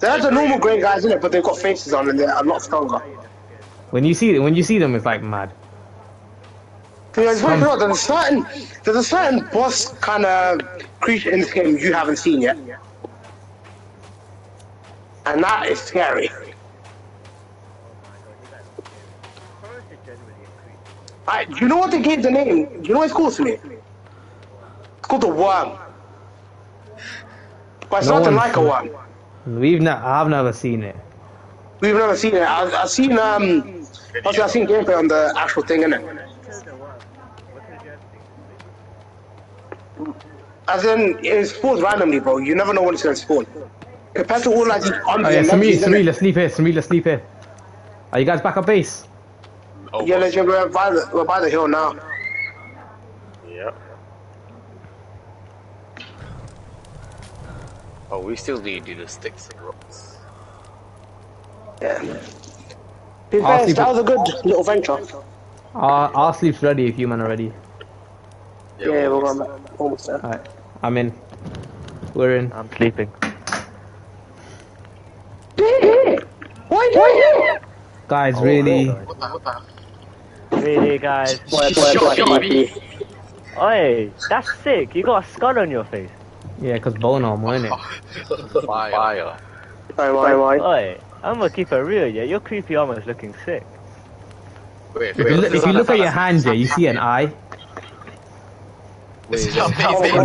They're the normal grey guys, in it, but they've got faces on and they're a lot stronger. When you see when you see them, it's like mad. Yeah, it's funny, bro, there's a certain, there's a certain boss kind of creature in this game you haven't seen yet. And that is scary. Forest is generally a creep. I, do you know what they gave the name? Do you know what it's called to me? It's called the worm. But it's No nothing like a worm. We've not. I've never seen it. We've never seen it. I, I've seen, um, I've seen gameplay on the actual thing, innit? Kill the worm. What is your thing? As in, it spawns randomly, bro. You never know when it's gonna spawn. Compared to all like these Oh zombies yeah, and Samir, monkeys, Samir, let's sleep here. Samir, let's sleep here. Are you guys back up base? Oh, Yeah, legend, we're by the, we're by the hill now. Yep. Oh, we still need to do the sticks and rocks. Yeah. Be fair, that was a good little venture. Our our sleep's ready if you man are ready. Yeah, well, we're going almost there. Alright, I'm in. We're in. I'm sleeping. Why, why? Guys, Oh, really? What the, what the? Really, guys? Oi, that's sick. You got a skull on your face. Yeah, cause bone armor, innit? Fire. Fire. why, why, why? Oi, I'm gonna keep it real, yeah. Your creepy armor is looking sick. Wait, If you, look, if you look at your hand, yeah, you see an eye This on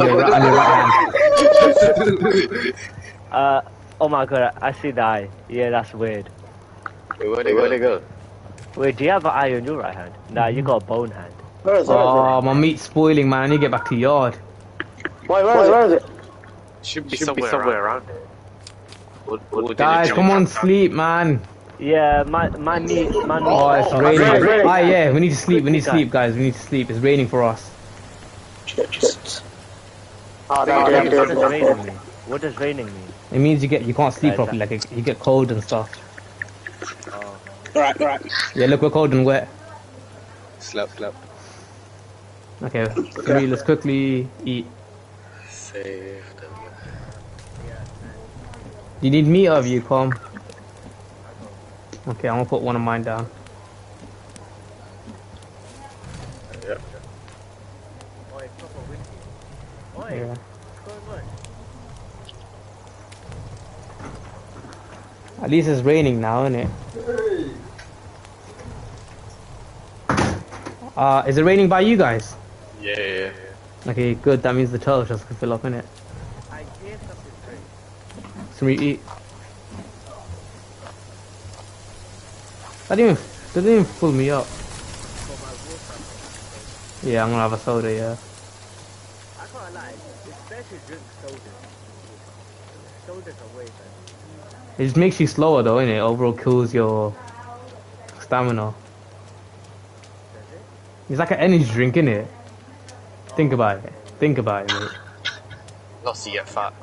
your, right- on your right hand. Uh, oh my god, I see the eye. Yeah, that's weird. Wait, where'd it go? Where'd it go? Wait, do you have an eye on your right hand? Nah, you got a bone hand. Where is it? Oh, my meat's spoiling, man. I need to get back to yard. Why, where is it? Where is it? Should be somewhere, around there. What, what, what did Guys, come jump? on, sleep, man. Yeah, my my meat, my meat. Oh, it's Oh, raining. it's raining. Ah, yeah, we need to sleep. We need to sleep, guys. We need to sleep. It's raining for us. Shit, shit. Oh, What damn, damn, does raining mean? What does raining mean? It means you get you can't sleep properly. Like it- you get cold and stuff. Oh, Right, right. Yeah, look, we're cold and wet. Slap, slap. Okay, Samir, let's quickly eat. Save them. You need meat of you, come. Okay, I'm gonna put one of mine down. Yep. oh, it's proper windy. Oi, Yeah. what's going on? At least it's raining now, isn't it? Uh, is it raining by you guys? Yeah, yeah, yeah. Okay, good. That means the turtle just can fill up in it. I hear something strange. Samir, eat. That didn't even, that didn't even fill me up. For my water. Yeah, I'm gonna have a soda, yeah. I can't lie, it's better to drink sodas. Sodas are way better. It just makes you slower though, innit? Overall kills your stamina. It's like an energy drink, innit? Think about it. Think about it, mate. Not to get fat.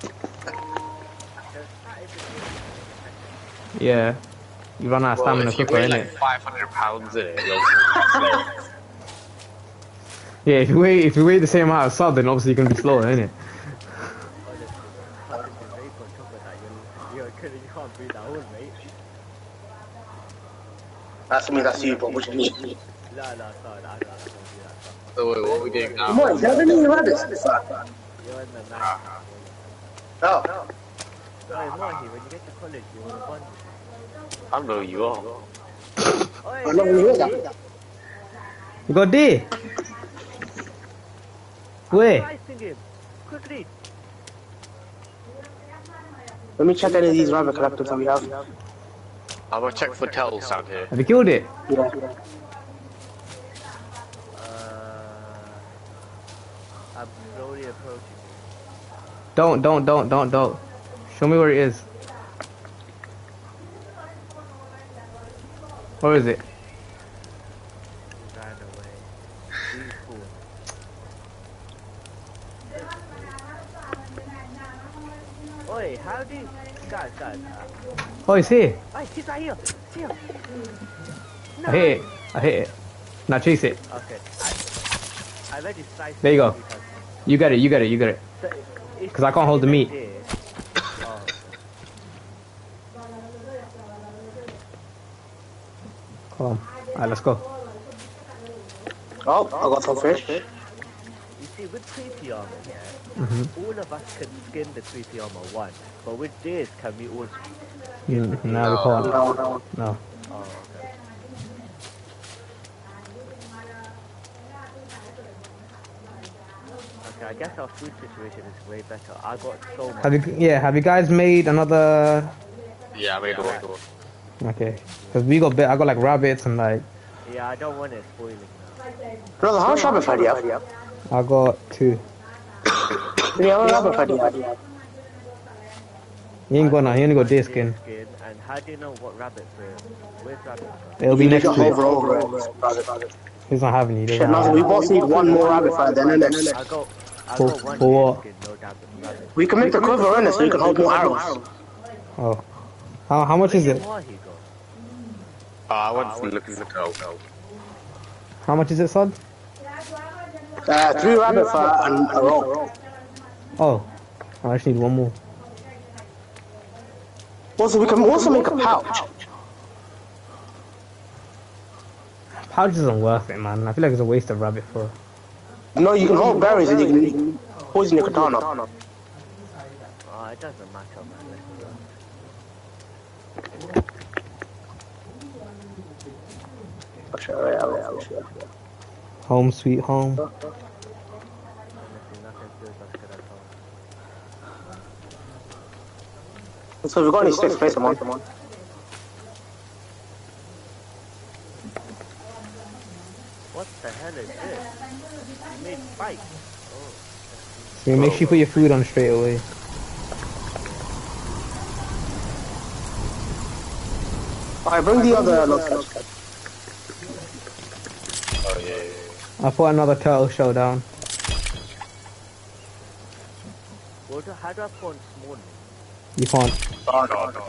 Does fat is a Yeah. You run out of Well, stamina if you quicker, weigh innit? like 500 pounds in it. Yeah, if you weigh if you weigh the same amount of salt, then obviously you're gonna be slower, innit? honestly. How did you vape on top of that? You're, you're kidding, you can't breathe that old, mate. That's me, that's you, but what you mean? Do that. So wait, what are we doing now? Come on, you haven't even rabbits. You're in the night. Oh, Oi, Mahi, when you get to college, you want to bond. I know you are. I know you that. You got D? Where? Let me check any of these rabbit collectors that we have. I'm gonna check for turtles down here. Have you killed it? Yeah. Uh, I'm slowly approaching. Don't, don't, don't, don't, don't. Show me where it is. Where is it? He ran away. He's cool. Oi, how do you... Guys, guys. Uh, Oh, it's here. Oi, he's right here. He's here. I hit it. I hit it. Now chase it. Okay. I, I already sliced There you go. because- You got it. You got it. You got it. Because I can't hold the meat. Oh, Come on. Alright, let's go. Oh, I got some fish. you see, with creepy armor, yeah, Mm-hmm. all of us can skin the creepy armor one, but with this, can we all? Mm, no, we. No, no. No. Oh, okay. Okay, I guess our food situation is way better. I got so much. Have you? Yeah. Have you guys made another? Yeah, I made one. Okay. Cause we got bit. I got like rabbits and like Yeah, I don't want it spoiling now. Brother, how much rabbit fur do you have? I got two. Yeah, how much rabbit do you have? You ain't got now. You only got One deer skin. skin, And how do you know what rabbit fur? Where's rabbit fur? It'll be You next got to it. over over it. He's not having you. Shit, doesn't Nothing. We both need one more rabbit fur then, innit? I got, I For- got one for what? skin, no rabbit, rabbit. We can make the quiver innit so you can hold more arrows. Oh. How how much is it? What? Uh, I went to look at the turtle. How much is it, son? Uh, three rabbit fur and a rope. Oh. I just need one more. Also, we can also make a pouch. Pouch isn't worth it, man. I feel like it's a waste of rabbit fur. No, you can hold berries and you can poison your katana. Oh, it doesn't matter, man. Let's. Home sweet home. Honestly, nothing feels as good as home. So we've got any sticks, place them on. Come on. What the hell is this? You made spikes. Oh, So make sure you put your food on straight away. Alright, bring the other logs. Oh, yeah, yeah, yeah. I put another turtle shell down. what do, how do I put on small meat? You can't. Oh, no, no.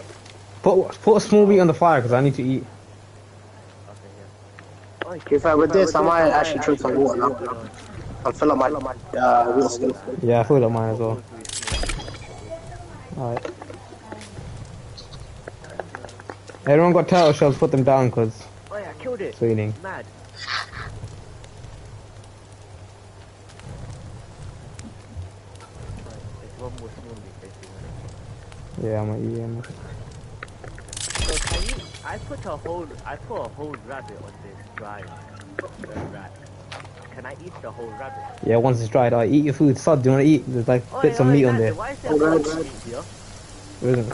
Put put a small meat on the fire because I need to eat. Okay. If I with this, I might actually drink some water now. I'll fill up my uh, waterskin. Yeah, I filled up mine as well. Alright. Everyone got turtle shells, put them down because Oh, yeah, I killed it. it's raining. Mad. Right, one more small meat basically. Yeah, I'm gonna eat them. So can you? I put a whole. I put a whole rabbit on this dry. Can I eat the whole rabbit? Yeah, once it's dried, alright, eat your food. Saad, do you wanna eat? There's like Oh, bits yeah, of oh, meat oh, on there. Why is there Oh, more meat here? There isn't.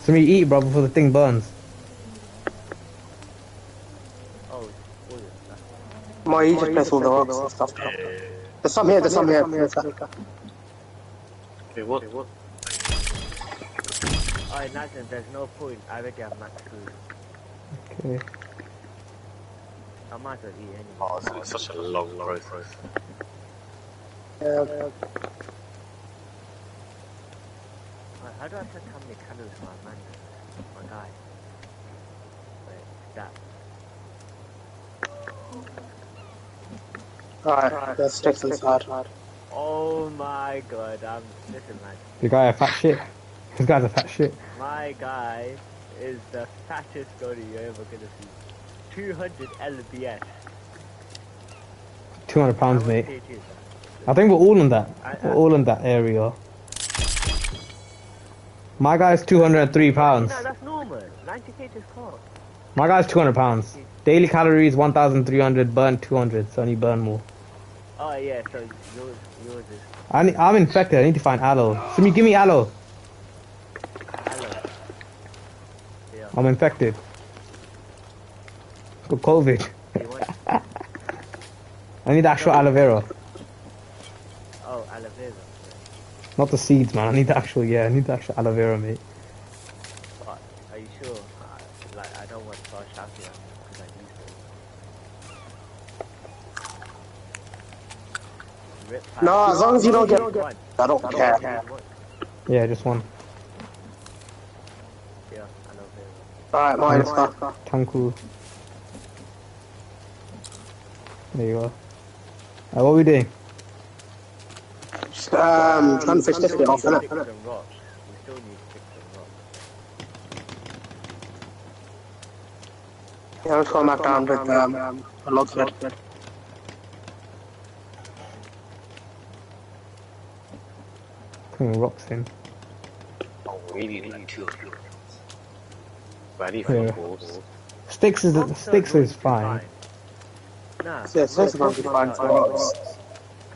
So me eat, bro, before the thing burns. Oh, oh it's oil. That's- My, you just place all the rocks and stuff down. There's some here, there's some here. Hey, what? what? Oh, Alright, Nathan, there's no point. I already have max food. Okay. I might as well eat anyway. Oh, it's, it's such a long process. Yeah, Alright, how do I check how many calories my man my guy? Wait, that. Alright, there's sticks inside. Oh my god, I'm listen man. The guy a fat shit. This guy's a fat shit. My guy is the fattest goalie you're ever gonna see. 200 lbs. 200 pounds, mate. I think we're all in that. I- We're all in that area. My guy's 203 that? pounds. No, that's normal. 90 kg is cold. My guy's 200 pounds. Daily calories 1,300, burn 200, so I need burn more. Oh yeah, so yours, yours is. I need, I'm infected, I need to find aloe. Simi, give me aloe. I'm infected. Got COVID. I need actual aloe vera. Oh, aloe vera. Not the seeds, man. I need the actual, yeah, I need the actual aloe vera, mate. But are you sure? Uh, like I don't want to start shouting because I need to. No, as long as you don't get- One. I don't care. One. Yeah, just one. Yeah, aloe vera. Alright, mine, let's. Tanku. There you go. Uh, what are we doing? Just, um, trying to fish this bit off, innit? Pick some rocks. We still need to pick some rocks. Yeah, let's go back down with, um, a log bed. Putting rocks in. Oh, we need like two of you. But I need Yeah. four balls. Sticks is Rocks sticks are is fine. Nah, Yeah, sticks are fine for us.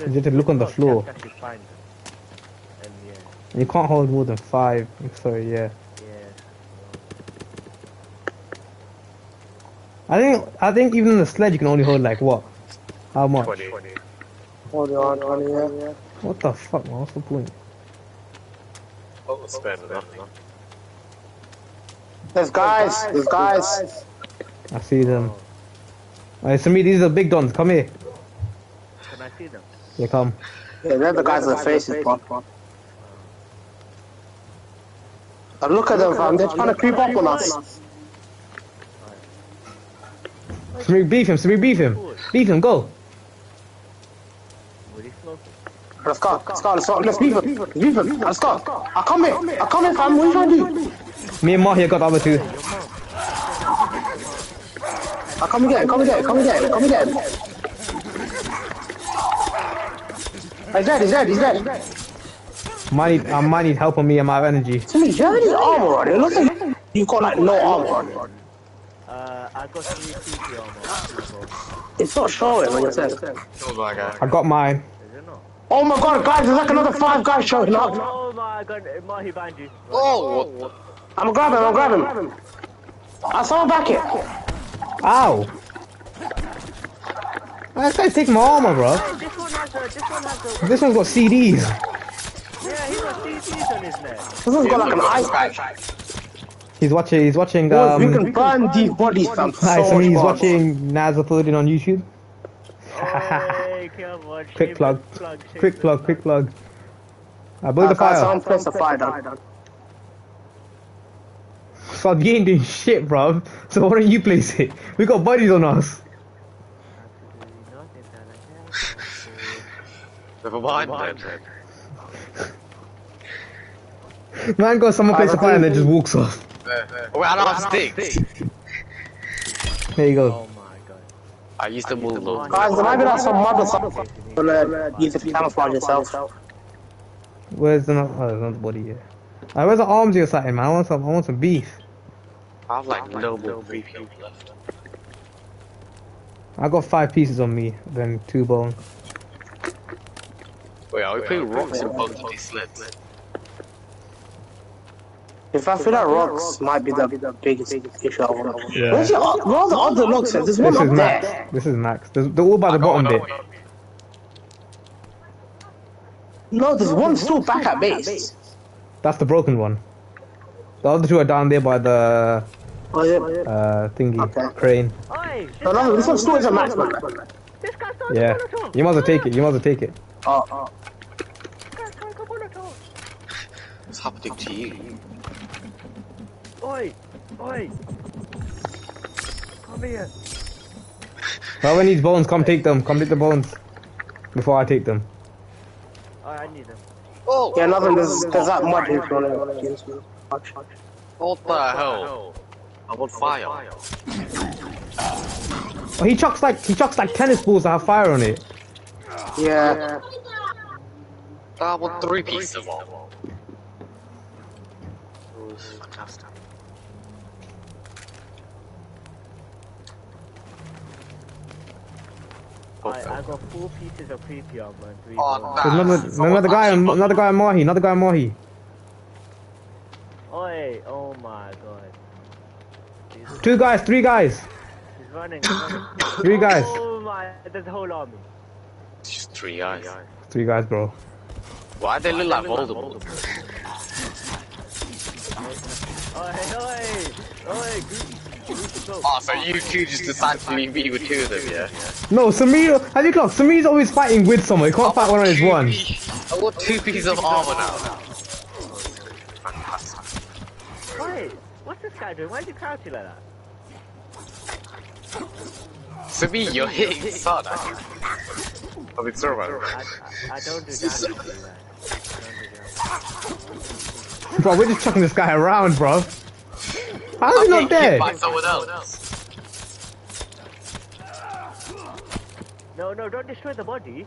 You have to look on the floor. you have to actually find them. And yeah, You can't hold more than five. Sorry, yeah. yeah. I think I think even in the sledge you can only hold like what? How much? 20. Hold on, 20, yeah. What the fuck, man? What's the point? Oh, spend nothing. There's guys, there's guys. I see them. Alright, Samir, these are the big dons. Come here. Can I see them? Yeah, come. Yeah, they're the guys with the faces, bro. And look at them, fam. They're trying to creep up on us. Samir, beef him. Samir, beef him. Beef him. Go. Were they smoking? Let's go, let's go, let's go. Let's leave them. Leave them. Let's go. I come in. I come in, fam. What are you trying to do? Me and Mahi got the other two. I come and get him. Come and get him. Come and get him. Come and get him. He's dead. He's dead. He's dead. Might need, I might need help on me. I'm out of energy. To do you have any armor on? It looks like you've got like no armor on. Uh, I got three CP armor. It's not showing when you're saying. Oh my god. I got mine. Is it not? Oh my god, guys, there's like another five guys showing up. Oh my god, Mahi behind you. Oh, what the? I'm grabbing him, I'm grabbing him. Uh, someone back here. Ow. This guy's taking my armor, bro. This one has a, this one has a, This one's got CDs. yeah, he got CCs on his neck. This one's got like an ice pack. He's watching. He's watching. Boys, we Um, can burn these bodies, fam. hi, So Samir, much he's fun. watching Naz uploading on YouTube. Hey, come on, Quick plug. plug Quick plug. Quick plug. I built Uh, the guys, fire. someone place the fire down. So you ain't doing shit, bro. So why don't you place it? We got buddies on us. Absolutely nothing that Never mind then. Man goes someone place a fire and then just walks off. Wait, I don't have sticks. There you go. Oh my god. I used to move those. Guys, there might be like some mother something. Gonna use it to camouflage yourself. Where's the oh, there's another body here? Uh, where's the arms you're sitting, man? I want some. I want some beef. I have like no more three people left. I got five pieces on me, then two bone. Wait, are we putting rocks in both of these sleds? If I feel like rocks might be the biggest issue of all. Yeah. Where's your, where are the other logs? at? There's one This is up Max. there. This is Max. There's, they're all by the bottom bit. No, there's one still back at base. That's the broken one. The other two are down there by the Oh yeah. uh thingy Okay. crane. Oi, No, no, this one still isn't max, man. this guy's throwing Yeah. a You might as take it. You might as take it. Oh, oh. This guy's throwing a Molotov. What's happening to you? Oi, oi. Come here. Whoever needs bones, come take them. Come take the bones before I take them. Oh, I need them. Oh, Yeah, nothing. There's, there's that mud if you want to what the hell? I'm fire. Oh, he chucks like he chucks like tennis balls that have fire on it. Yeah. I want three pieces of armor. It fantastic. I, I got four pieces of creepy armor and three Oh, bones. nah. Another, someone another guy, actually- another guy, on Mahi, another guy, on Mahi. Oi, oh my god. Two guys, three guys. He's running. He's running. Three guys. Oh my! There's a whole army. Just three eyes. Three guys, bro. Why they look like Voldemort? Oi, oi, oi! Goose, goose, go. Oh, so you two just decided to leave me with two of them, yeah? No, Samir, have you clocked? Samir's always fighting with someone. He can't fight one on his one. I got two pieces of armor now. Wait, what's this guy doing? Why is he crouching like that? To me, you're hitting the sun. I mean, sorry. I, I, I don't do damage to you, don't. Bro, we're just chucking this guy around, bro. How's he I'm not dead? by someone else. No, no, don't destroy the body.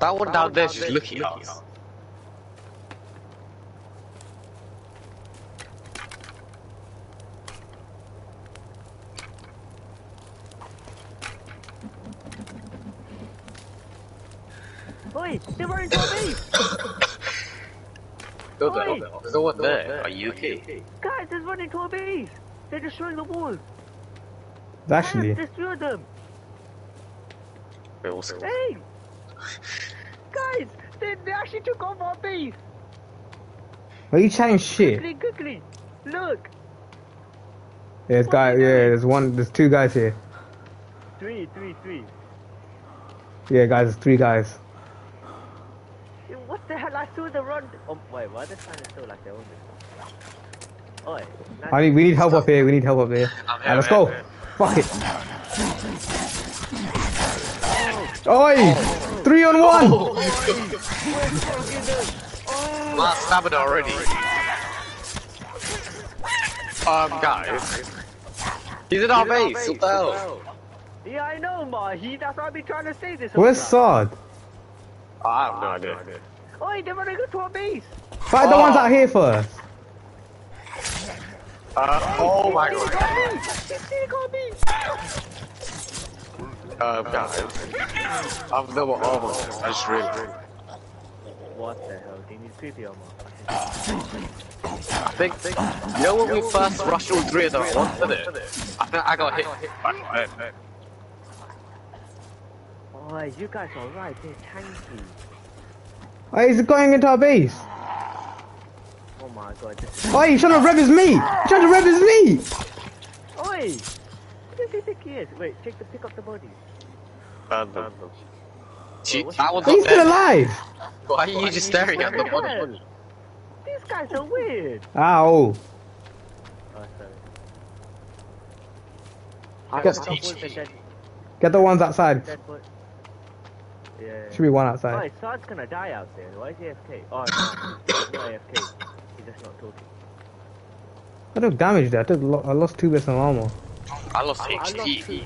That one down there's just looking at us. Oi, they're running to our base! Oi. there's no one there. Are you okay? Guys, they're running to our base! They're destroying the walls! Actually, Guys, destroy them! Wait, what's it? Hey! Guys, they, they actually took off our base! are you chatting shit? Quickly, quickly! Look! Yeah, this guy, yeah, there's one, there's two guys here. Three, three, three. Yeah, guys, there's three guys. What the hell? I saw the run. Oh, wait, why are they trying to still like they own this? Oi. I need, we need help up here, we need help up here. I'm Alright, let's here, go. I'm here. Fuck it. Oi! Three on one! Last stamina already. Um, guys. He's in our base. What the hell? Yeah, I know, Ma. He, that's why I've been trying to say this. Where's whole time. Sard? I have no idea. Oi, they're running to our base. Fight the Oh. ones out here first. Uh, oh my god. They got me. Um, guys. I've no more armor. I just realized. What the hell? They need creepy armor. I think, you know when we first rushed all three of them at once, didn't it? I think I got hit. by it. Oi, you guys are right. They're tanky. Oh, he's going into our base. Oh my god. This is... Oh, he's trying to rev his meat. He's trying to rev his meat. Oi! What does he think he is? Wait, check the pick up the body. Random. Gee, that one's He's still alive. Why are you just staring at the What the body? These guys are weird. Ow. Oh, sorry. I Yes. was Couple the you. Get the ones outside. Dead. Yeah. Should be one Oh, outside. Saad's gonna die out there. Why is he AFK? Oh, no. He's not AFK. He's just not talking. I took damage there. I, took lo- I lost two bits of armor. I lost I lost HP. two.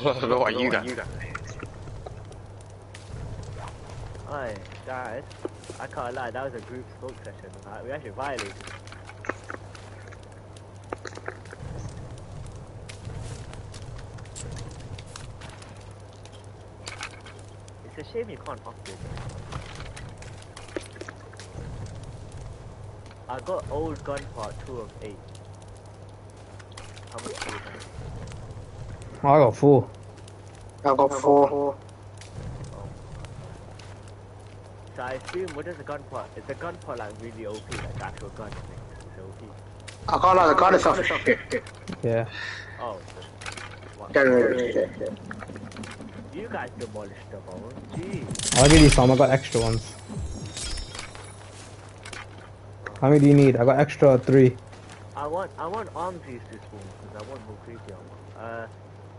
I don't know why you got. Oi, guys. I can't lie, that was a group smoke session. Uh, we actually violated. It's a shame you can't upgrade it. I got old gun part 2 of 8. How much do you think? I got four. I got four. Oh. So I assume, what is the gun part? Is the gun part like really OP, like the actual gun thing? It's OP. I can't lie, the gun itself is shit. Yeah. Oh, what? Generally shit. You guys demolished the hole. Gee. I'll give you some. I got extra ones. How many do you need? I got extra three. I want I want arms use this one because I want more creepy armor. Uh,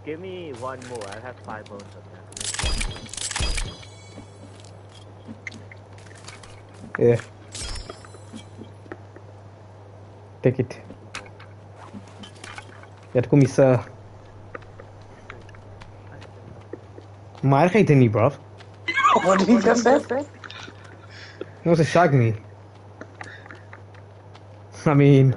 give me one more. I have five bones of that. Yeah. Take it. You have to call me sir. Maar hij heet er niet, bruv. What did he just say? He wants to shag me. I mean,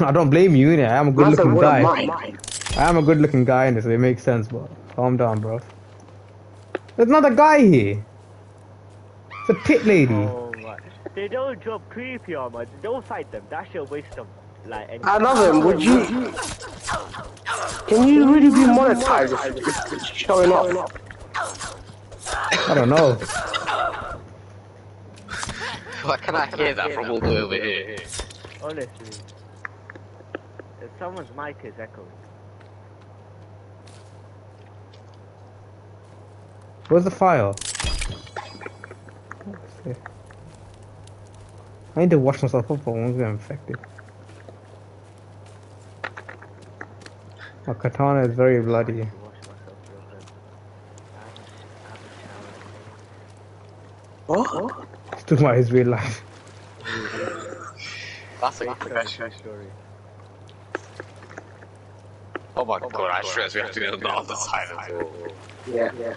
I don't blame you, innit? I am a good looking guy. I? I am a good looking guy in this, so it makes sense, but calm down, bro. There's another guy here. It's a pit lady. Oh my! They don't drop creepy armor. Don't fight them. That's your waste of like. Any I love him. Would you? Can you really be monetized if, if it's showing up? I don't know. Why can I hear that from all the way over here? Honestly, if someone's mic is echoing. Where's the file? I need to wash myself up for once I'm infected. My katana is very bloody. To wash myself real good. I haven't, I haven't showered. What? It's talking about his real life. That's a That's a confession. true story. Oh my god, I stress we have to go to the other side as well. Yeah, yeah.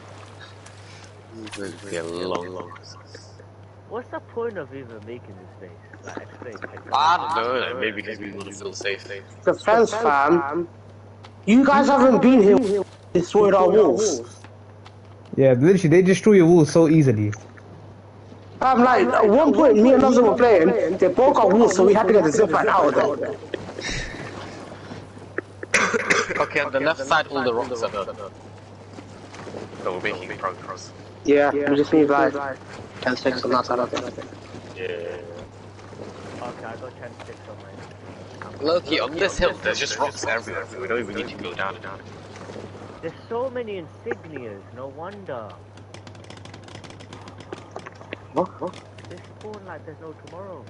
It's going to be a long, long. What's the point of even making this base? Like, explain. explain. I don't know, maybe because we want to feel safe. Defense fam. You guys haven't been here. Destroyed our walls. Yeah, literally, they destroy your walls so easily. I'm like, at one point, me and Nuzzer were playing. They broke our walls, so we had to get the zip line out of there. Okay, on the left side, all the rocks are done. So we're making progress. Yeah, we just need like 10 sticks on that side of it. Yeah. Okay, I got 10 sticks on my. Loki, on this hill, there's just rocks everywhere. We don't even need to go down and down. There's so many insignias, no wonder. What? What? They spawn like there's no tomorrow.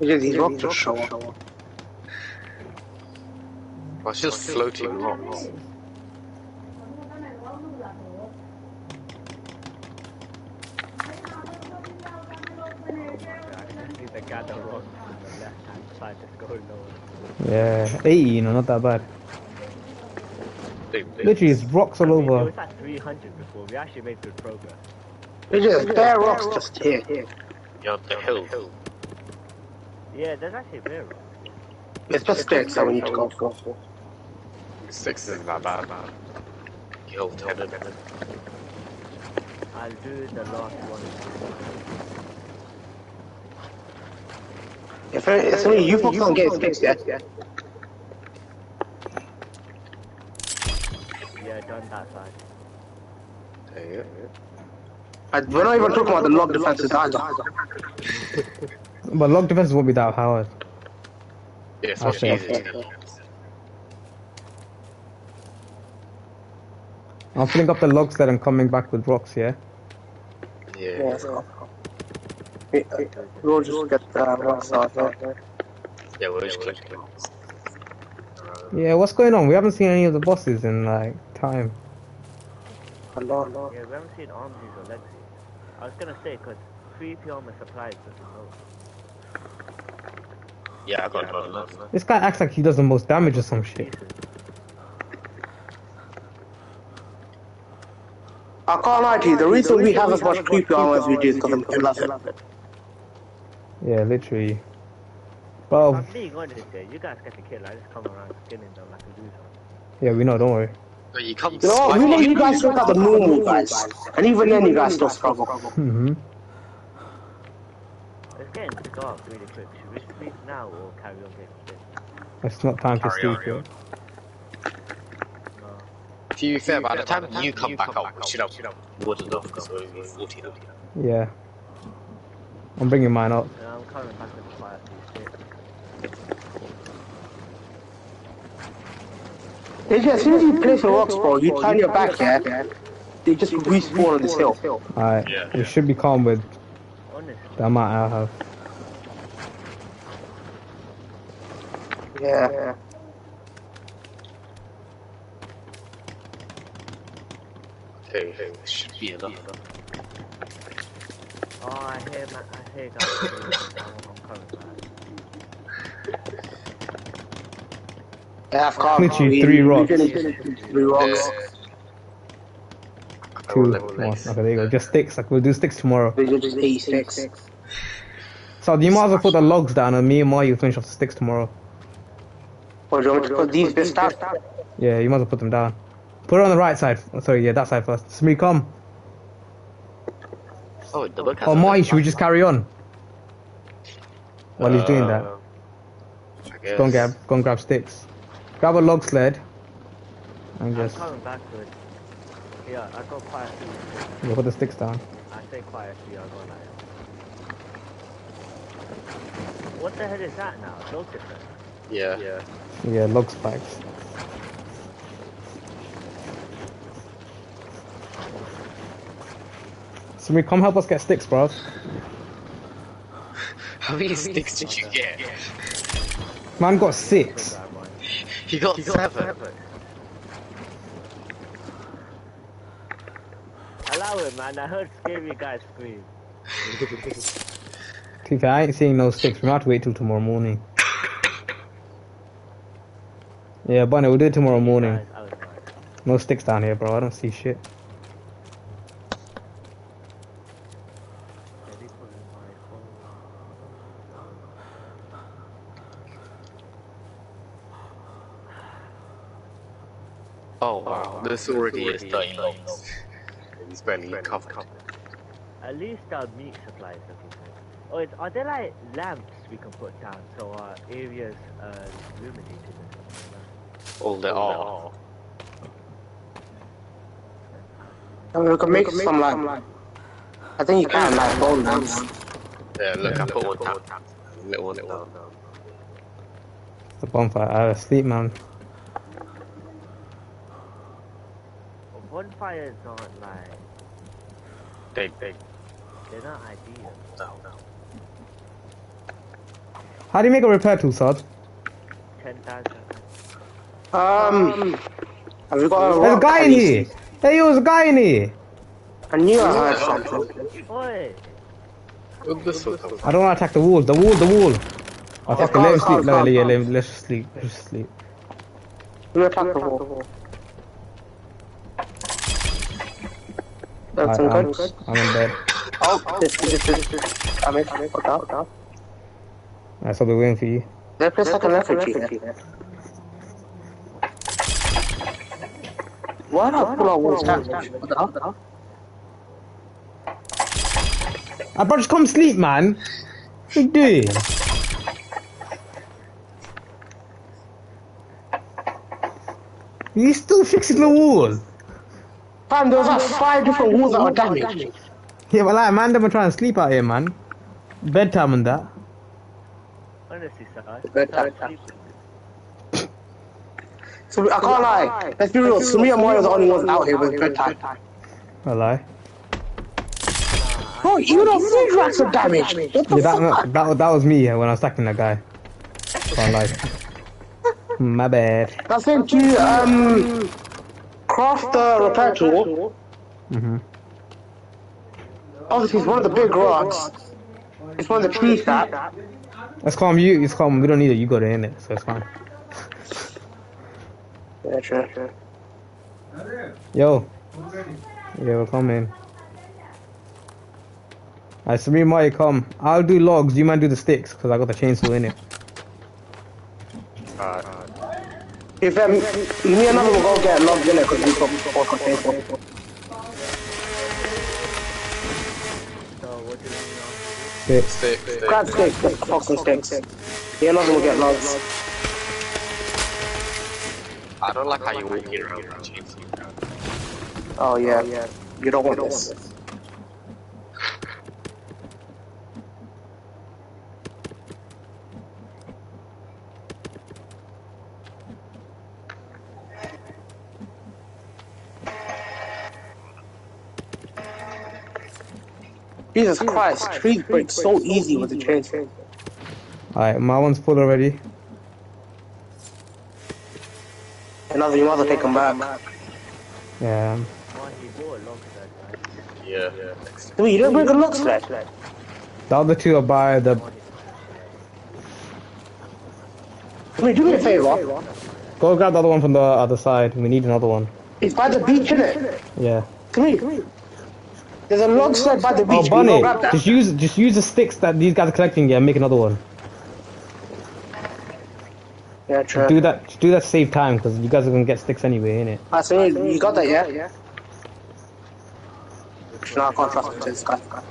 Yeah, these rocks just show up. Well, it's just floating rocks. I just need to gather rocks from the left hand side that's going nowhere. Yeah, 80, you know, not that bad. Big, big. Literally, it's rocks all I mean, it over. was at 300 before. We actually made good progress. It's just bare rocks just here. You're the hill. Yeah, there's actually bare rocks. It's just sticks that we need to go for. Six isn't that bad, man. You hold ten and then. I'll do the last one. If it- it's only you folks don't get sticks yet. Yeah, done that side. There you go. And we're not even talking about the log defenses either. But log defenses won't be that hard. Yeah, it's much Okay. easier to do. I'm filling up the logs that I'm coming back with rocks, yeah? Yeah. Yeah, let's. We- We'll just get the rocks out there. Yeah, we'll just click it. Yeah, what's going on? We haven't seen any of the bosses in, like, time. Hello. Yeah, we haven't seen Armsies or Lexies. I was gonna say, because 3P armor supplies doesn't know. Yeah, I got about eleven. This guy acts like he does the most damage or some shit. I can't lie to you, the reason we have as much creepy armor as we do is because I'm love it. Yeah, literally. Bro, I'm being honest here, you guys get the kill, I just come around skinning them like a loser. yeah, we know, don't worry. No, you come. You know what, we know you guys look at the normal guys. And even then you guys still struggle. hmm It's getting dark really quick. Should we sleep now or carry on getting sleep? It's not time to Carry sleep yet. No. To be fair, by the time you come back up, we should have more than enough because we're only 14 of you. Yeah. I'm bringing mine up. Yeah, I'm coming back with fire sleep. Just, as soon as you place a rocks, bro, you turn your back yeah? they just respawn on this hill. Alright, Yeah, we yeah. should be calm with Honestly. the amount I have. Yeah. Okay, this should be enough. Oh, I hear, ma- I hear guys. I'm, I'm coming back. Yeah, I've got Literally three rocks. Three rocks. Two, one. Okay, there you go. Just sticks. Like, we'll do sticks tomorrow. These are just 86. So you might as well put the logs down and me and Mario finish off the sticks tomorrow. Or do you want to put these bits down? Yeah, you might as well put them down. Put it on the right side. Oh, sorry, yeah, that side first. Smee, come. Oh, double Oh, Marty, should we just carry on? While he's doing that. Uh, I guess. Go and grab, go and grab sticks. Grab a log sled. And I'm just coming backwards. Yeah, I got quite a few. yeah, put the sticks down. I say quite a few, I got like. What the hell is that now? Locust? Yeah. Yeah. Yeah, log spikes. Smee, come help us get sticks, bro. How many sticks did you get? Man got six. Grab one. You got seven. Allow it, man. I heard scary guys scream. To I ain't seeing no sticks. We might have to wait till tomorrow morning. Yeah, Bunny, we'll do it tomorrow morning. No sticks down here, bro. I don't see shit. Ready for my phone. Oh wow, this already is 30 logs. He's barely covered. At least our meat supply is looking good. Oh, it's, are there like lamps we can put down so our areas are illuminated and stuff like that? All there are. And we can make some like. I think you can like bone lamps. Yeah, look, I put one down. Little one down. The bonfire. I was asleep, man. Bonfires aren't like They, they, they're not ideal. no, no. How do you make a repair tool, Saad? Ten thousand. Um, have you got a There's a guy in here. Hey, yo, there's a guy in here. I knew I heard something. Oi! Well, this will come. I don't want to attack the wall. The wall, the wall. Oh, fuck it. calm, Let him sleep. No, yeah, let him, let's just sleep. Let's just sleep. You attack the wall. That's I, I'm, good. I'm in bed. Oh, this, this, this, this. I'm in. Put out, put out. That's what we're waiting for you. There's a second effigy there. Why not pull out walls down? What the hell? Ah, bro, just come sleep, man. What you doing? You still fixing the wall? Fam, there was like five different walls that were damaged. Yeah, but like, man, them are trying to sleep out here, man. Bedtime and that. Honestly, sir. Bedtime. So I can't lie. Let's be real. Sumi and Mario are the only ones out here with bedtime. I lie. Bro, even our food racks are damaged. What the Yeah, that, fuck? that, that was me yeah, when I was attacking that guy. Can't lie. My bad. I think to um craft the repair tool. hmm Obviously, it's one of the big rocks. It's one of the trees that. Let's call him you. It's calm. We don't need it. You got it in it, so it's fine. Yeah, sure, sure. Yo. Yeah, we're coming. Alright, so me and come. I'll do logs. You might do the sticks, because I got the chainsaw in it. Alright. If um, me and another will go get logged in it because we've got four containers. So what do you know? Sticks. Stick, stick. Grab sticks, get the fucking sticks. Me and another will get logs. I don't like how you're walking around with a. Oh yeah, yeah. You don't want this. Jesus Christ, trees break so easy with the chainsaw. Alright, my one's full already. Another, you mother take them back. Yeah. One, he bought a log set, right? Yeah, yeah. Next. Dude, you don't bring a log sled. The other two are by the. One is I mean, do me a favor. Go grab the other one from the other side. We need another one. It's by the beach, innit? Yeah. Come here. Come here. There's a log sled by the beach. Oh, Bunny, grab that. just use just use the sticks that these guys are collecting. Yeah, and make another one. Yeah, true. Do that. Do that. Save time because you guys are gonna get sticks anyway, innit? Ah, I see. You got that, yeah? Yeah. No, I can't trust this guy. Okay,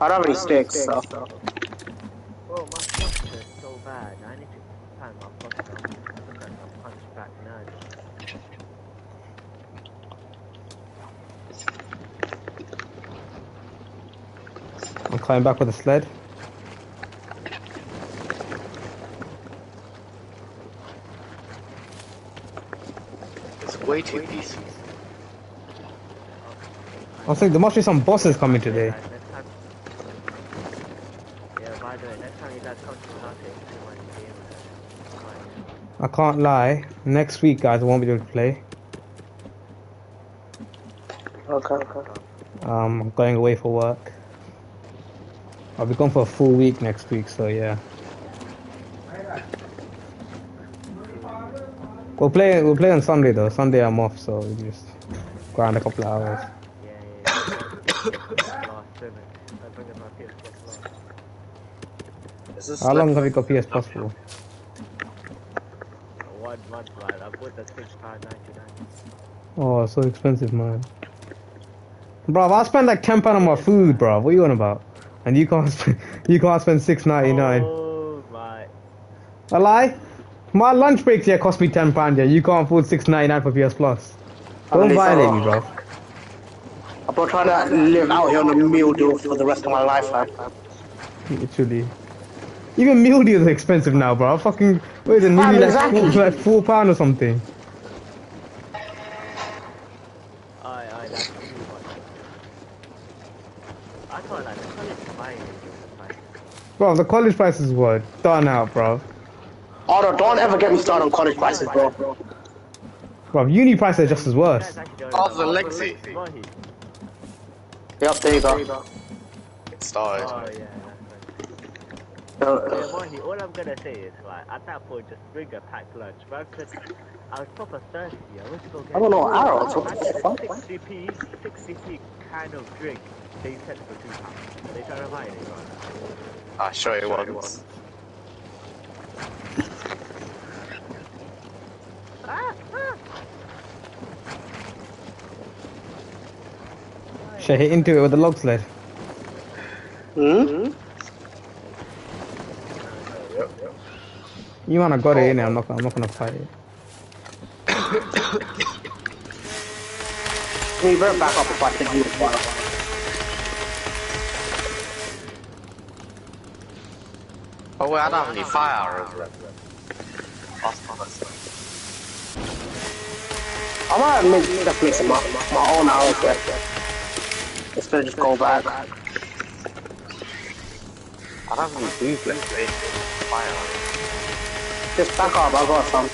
I don't have any sticks, so. Bro, my posture is so bad. I need to find my posture. I look like a hunchback nerd. I'm climbing back with a sled. It's way too peaceful. I was thinking there must be some bosses coming today. Guys, next time. Yeah, by the way, next time you guys come to Latte, you might be able to find. I can't lie. Next week, guys, I won't be able to play. Okay, okay. Um, I'm going away for work. I'll be gone for a full week next week, so yeah. We'll play. We'll play on Sunday though. Sunday I'm off, so we just grind a couple of hours. Yeah, yeah, yeah. Last minute. I'm bringing my PS4 last. Is this How long have you got PS Plus for? One month, right? I bought the six pound ninety nine. Oh, so expensive, man. Bro, I spend like ten pound on my food, bro. What are you on about? And you can't spend, you can't spend six ninety nine. Oh my! A lie? My lunch breaks here cost me ten pound. Yeah, you can't afford six ninety nine for PS Plus. Don't Unless I- violate me, bro. I'm not trying to live out here on a meal deal for the rest of my life, man. Literally. Even meal deals are expensive now, bro. Fucking what is it? Nearly like, exactly. four, like four pound or something. Aye, aye, that's too much. I can't like the college buying it. Like, Bro, the college prices were done out, bro. Oh no, don't ever get me started on college prices, bro. Bro, uni prices are just as worse. guys actually don't Oh, know the Lexi. Mahi. Yep, there you go. It started. Oh yeah. Uh, Yeah, Mahi, all I'm gonna say is like at that point just bring a packed lunch, bro. Cause I was proper thirsty. I went to go get. I don't know, food, arrows, what I the get a fuck? 60p, 60p kind of drink. They said for two pounds. They trying to buy it, right? I'll show you once. Ah, ah. Should I hit into it with the log sled? hmm? You wanna got it in I'm not, I'm not gonna fight it. You better back up if I take you a Oh wait, I don't have any fire arrows left. Last one, that's- I might make, just make some my, my own arrows there. Instead of just go back. I don't have any booze left to make fire arrows. Just back up, I got some.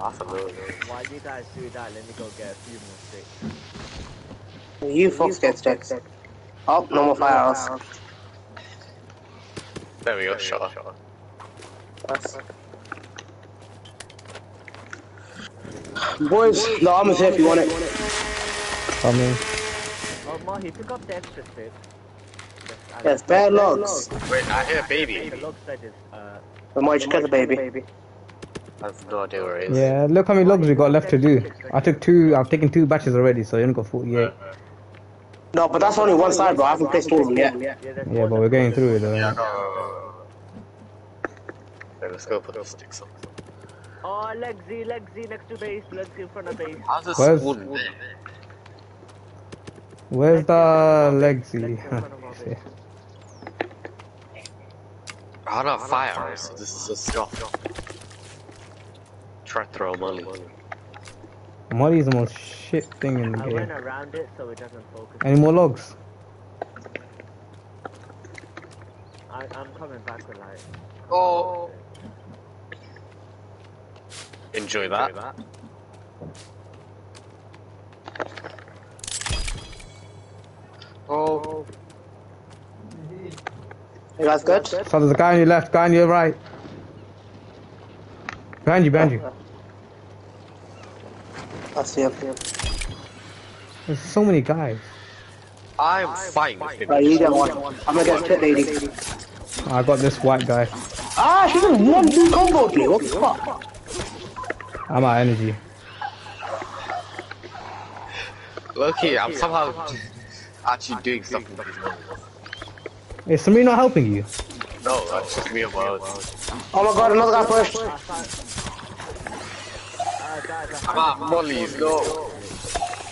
That's a little While you guys do that, let me go get a few more sticks. You folks get sticks. Oh, no more fire arrows. There we go, shot. That's- Boys, the armor's here if you want it. I mean, Oh, Mahi, pick up the extra sticks. Yes, There's bad logs. Wait, I hear a The baby. log side is, uh, The more you the baby. I have no idea where it is. yeah, look how many logs we got left to do. I took two, I've taken two batches already, so you only got 48. No, but that's only one side, bro. I haven't placed all of them yet. yeah, there's Yeah, one but we're that- going through it though. Yeah, no. Let's go put the sticks on. Oh, Lexi, Lexi next to base, Lexi in front of base. How's this Where's- wooden? Where's the Lexi? Lexi in front of our base. I don't have fire so this is a stop. Try to throw money. Molly is the most shit thing in the I went game. around it so it doesn't focus. Any more logs? I, I'm coming back with like. Oh. Enjoy that. Oh. You guys good? So there's a guy on your left, guy on your right. Behind you, behind you. I see him. There's so many guys. I'm fine with him. Right, you get one. I'm gonna get pit lady. I got this white guy. Ah, she just one two combo me. What the fuck? I'm out of energy. Okay, I'm somehow actually doing something with his money. Is somebody not helping you? No, that's just me and my. Oh my god, another guy pushed. Guys, I Come on, Molly's, no.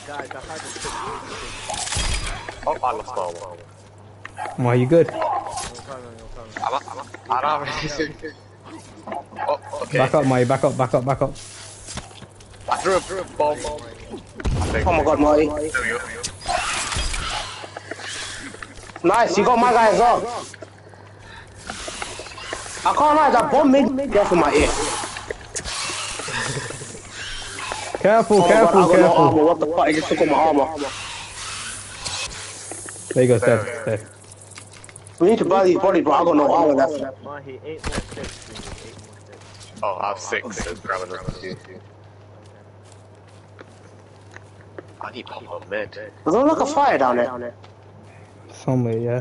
guys, I had to Oh, I lost my one. Why you good? I'm up. Oh, okay. Back up, Maya. Back up, back up, back up. I threw a, threw a bomb. I. Oh my god, Marty. There we go. Nice, you got my guy as well. I can't lie, that bomb made death in my ear. Careful, Oh careful, god, I got no careful. armor. What the fuck? He just took all my armor. There you go, Steph. Steph. We need to buy these bodies, bro. I got no armor left. Mahi, eight more steps, please. Eight more steps. Oh, I have six. So grab another two. I need pop a mid. There's no like a fire down there. Somewhere, yeah.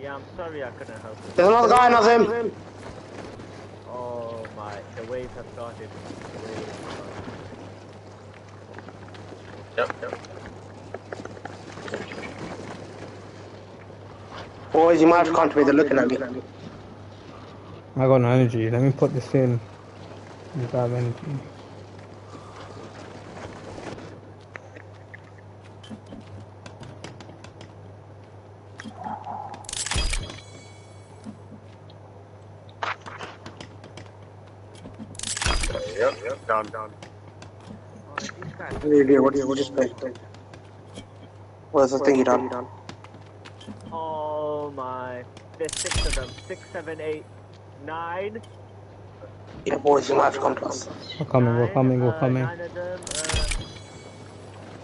Yeah, I'm sorry I couldn't help you. There's another guy, another him. Oh my, the waves have started. The waves have started. Yep, yep. Boys, you might have to come to me. They're looking at me. I got no energy. Let me put this in. You have energy. Yep, yep. Down, down. Oh. What do you do? What do you, what do you say? What's the thing you done? Oh my. There's six of them. Six, seven, eight, nine. Yeah, boys, you might have to come to us. We're coming, we're coming, we're uh, coming. Nine them. Uh,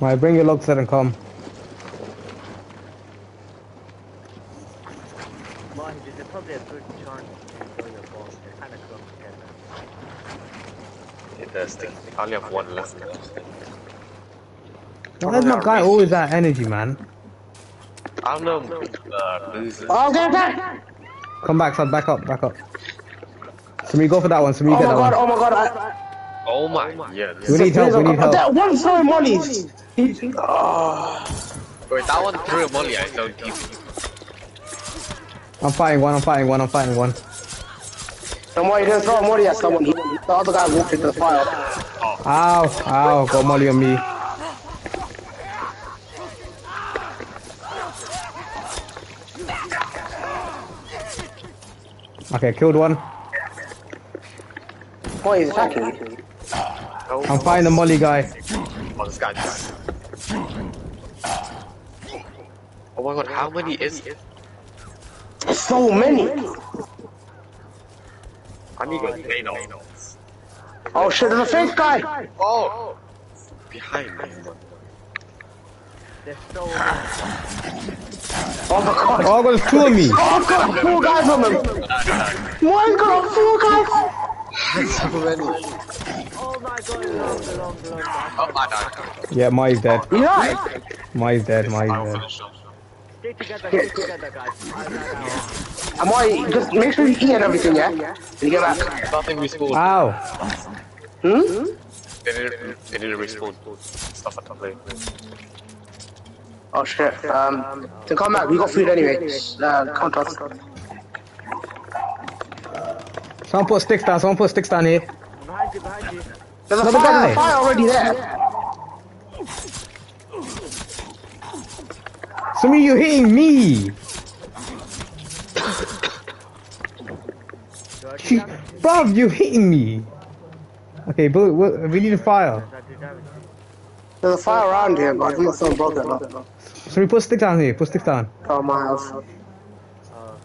Maya, bring your log sled and come. Mahi, this is probably a good chance to throw your ball. They're kind of close together. Interesting. I only have one left. Why is my guy always at energy, man? I don't know. Uh, losers. Oh, get that! Come back, son. Back up, back up. Somebody go for that one. Somebody Oh get my that god, one. oh my god. I, Oh my. Yeah. We need help, we need help. That one throwing mollies. Oh. Wait, that one threw a molly. I don't keep. I'm fighting one, I'm fighting one, I'm fighting one. And why you didn't throw a molly at someone? He, the other guy walked into the fire. Ow, ow, got molly on me. Okay, killed one. Boy, he's attacking you. Oh, I'm fighting the molly guy. oh, this guy died. Oh my god, how many is it? So many. I need to get paid. Oh shit, there's a fake guy. Oh! Behind me. There's so many. Oh my god. Oh, there's two of me. Oh, I've got four guys on them. One got four guys. so many. Oh my god, long, long, long. Oh, I died. Yeah, Mai's dead. Yeah. Mai's dead, Mai's I'll dead. finish. Stay together, stay together, guys. I ran out. And why? Just make sure you eat and everything, yeah. And you get back. Nothing respawned. Ow. Hmm. They didn't, they didn't respawn. Stuff at the play. Oh shit. Um. To come back, we got food anyway. Uh, come to us. Someone put sticks down, someone put sticks down here. Behind you, behind you. There's a fire, guy. a fire already there. Some of you hitting me. Do I do She, damage? bruv, you hitting me. Okay, but we need a fire. Does that do damage? There's a fire around here, but I think it's still broken. No. Somebody put stick down here, put stick down. Oh my house. Oh,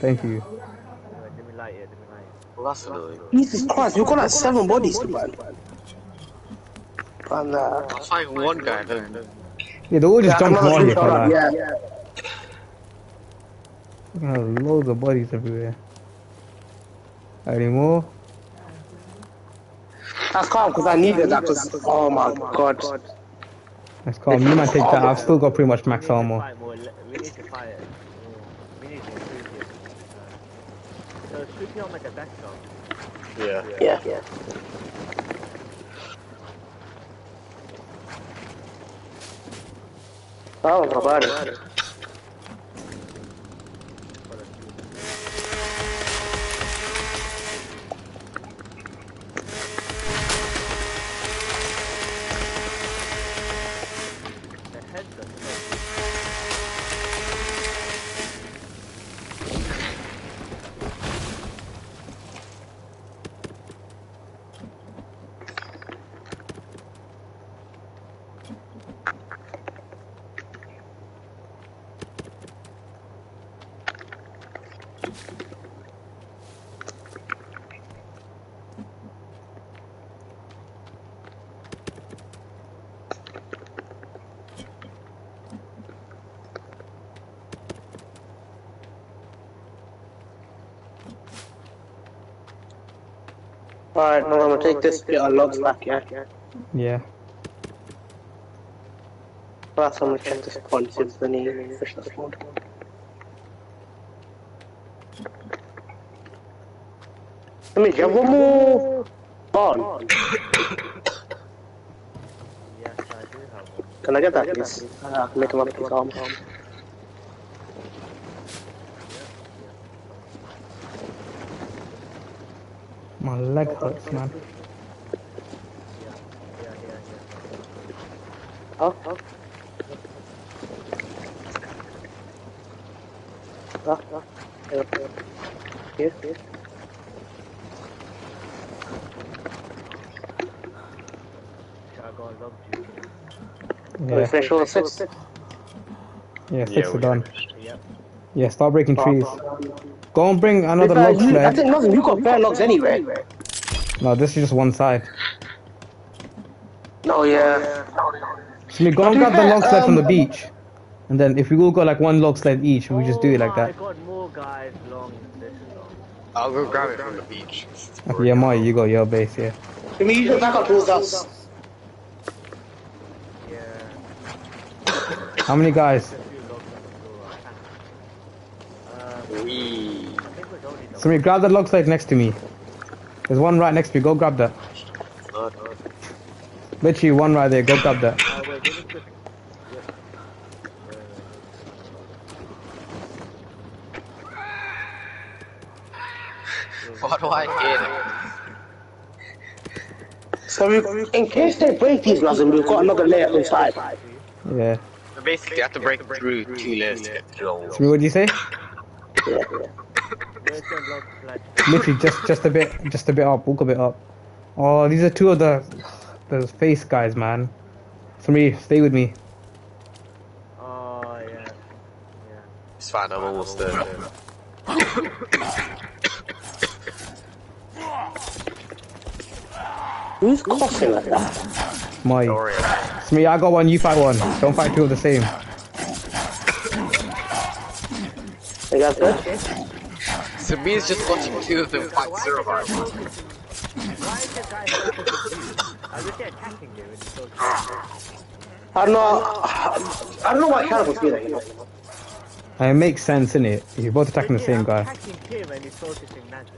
Thank you. okay. Let me light it, let me light it. Well, that's annoying. Jesus Christ, we've got like seven bodies to burn. And uh, I'll find one guy then. Yeah, they all just yeah, jumped another on three here, shot up, fella. yeah. Fucking Loads of bodies everywhere. Any more? That's calm because I needed that because, oh my god. Let's call You might take that. I've still got pretty much max we armor. fight more. le- We need to fight it. We need to improve it. So Spooky Armor the best though. Yeah. Yeah, yeah. Oh, not bad. The heads are so Alright, now I'm gonna take this bit of logs back, yeah? Yeah. Last I'm gonna check this point, see if there's any fish that's spawned. I mean, do you have one more barn? Yes, I do have one. Can I get that, please? Uh, I can make him up his arm. My leg hurts, man. Yeah, yeah, yeah, yeah. Oh, oh. Ah, ah. Here, here. Here, here. So I got a log juice. Can we Yeah. finish all the six? Yeah, six Yeah, are we done. finished. Yep. Yeah, start breaking trees. Go and bring another If, uh, log you- I sled. think nothing, you got bare logs anyway. No, this is just one side. No, yeah. So we go and to grab the fair, log sled from the um, beach. And then if we all got like one log sled each, we just do it like Oh, that. I got more guys long this long. I'll go grab it from the beach. Okay, yeah, Maya, you got your base, yeah. I mean, you should back up towards us. Yeah. How many guys? Just a few logs on the floor. I can't. Um, Wee. I think it was only the Somebody grab that log sled next to me. There's one right next to me, go grab that. Literally one right there, go grab that. Wait, give me What do I hear? So we, in case they break these logs, we've got another layer inside. Yeah. So basically, you have to break through two layers to get through the wall. So what do you say? Yeah. Where's the log sled? Literally just just a bit just a bit up, walk a bit up. Oh, these are two of the the face guys, man. Somebody stay with me. Oh, yeah. Yeah. It's fine, I'm almost there. Who's coughing like that? My Don't worry about it. it's me, I got one, you fight one. Don't fight two of the same. You guys good? So me is just watching two of them fight Survivor. Why is the guy focusing you? I was there attacking you and I don't know. I don't know why cannibals do that, you know. And it makes sense, innit? You're both attacking the same guy. attacking him and he's focusing Nazir.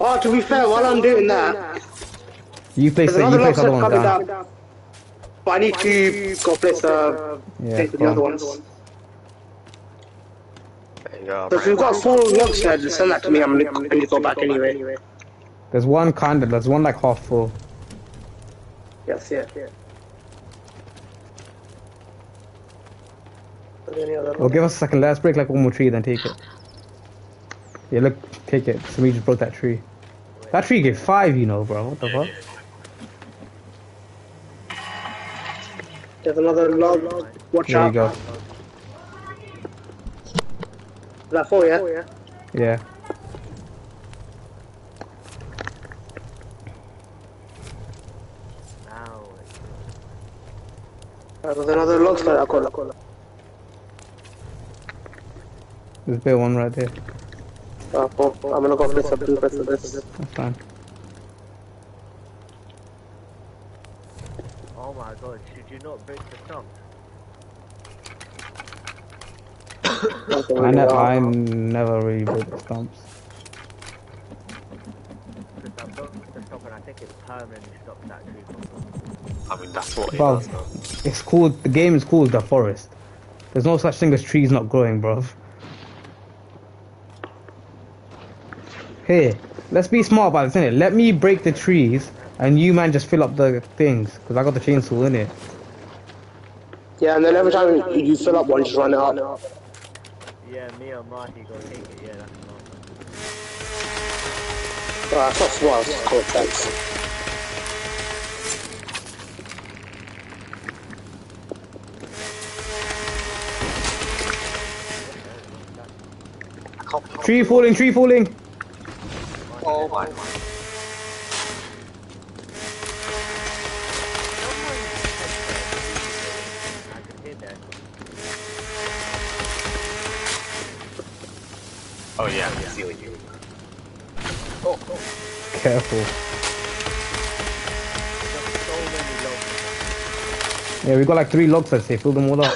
Oh, to be fair, while I'm doing that, You place there's it, you another log place other set down. down. But I need to go place uh, Yeah, take the go other on. Ones. You. So if you've got four log sleds, send that to me. I'm gonna, I'm gonna go back anyway. There's one kind of, there's one like half full. Yes, yeah, yeah. Are there any other Well, give us a second. Let's break like one more tree, then take it. Yeah, look, take it. So we just broke that tree. That tree gave five, you know, bro. What the fuck? There's another log. Watch There you go. Is that four, yeah? Yeah. Now, there's another log sled I call. There's a bit one right there. Uh, four. I'm gonna go place up in the rest this. That's fine. Oh my god, should you not break the stumps? I, ne- I never really broke the stumps. I broke the stump and I think it permanently stops that tree from I mean, that's what it Well, does, though. it's called, the game is called The Forest. There's no such thing as trees not growing, bruv. Here, let's be smart about this, innit? Let me break the trees, and you, man, just fill up the things, because I got the chainsaw, in it. Yeah, and then every time you, you fill up one, just run it up. Yeah, me and Marty go take it, yeah, that's normal. It's not smart, it's common sense. I can't believe- Tree falling, tree falling! Oh my. I Careful. There's so many logs. Yeah, we got like three logs, let's say, fill them all up.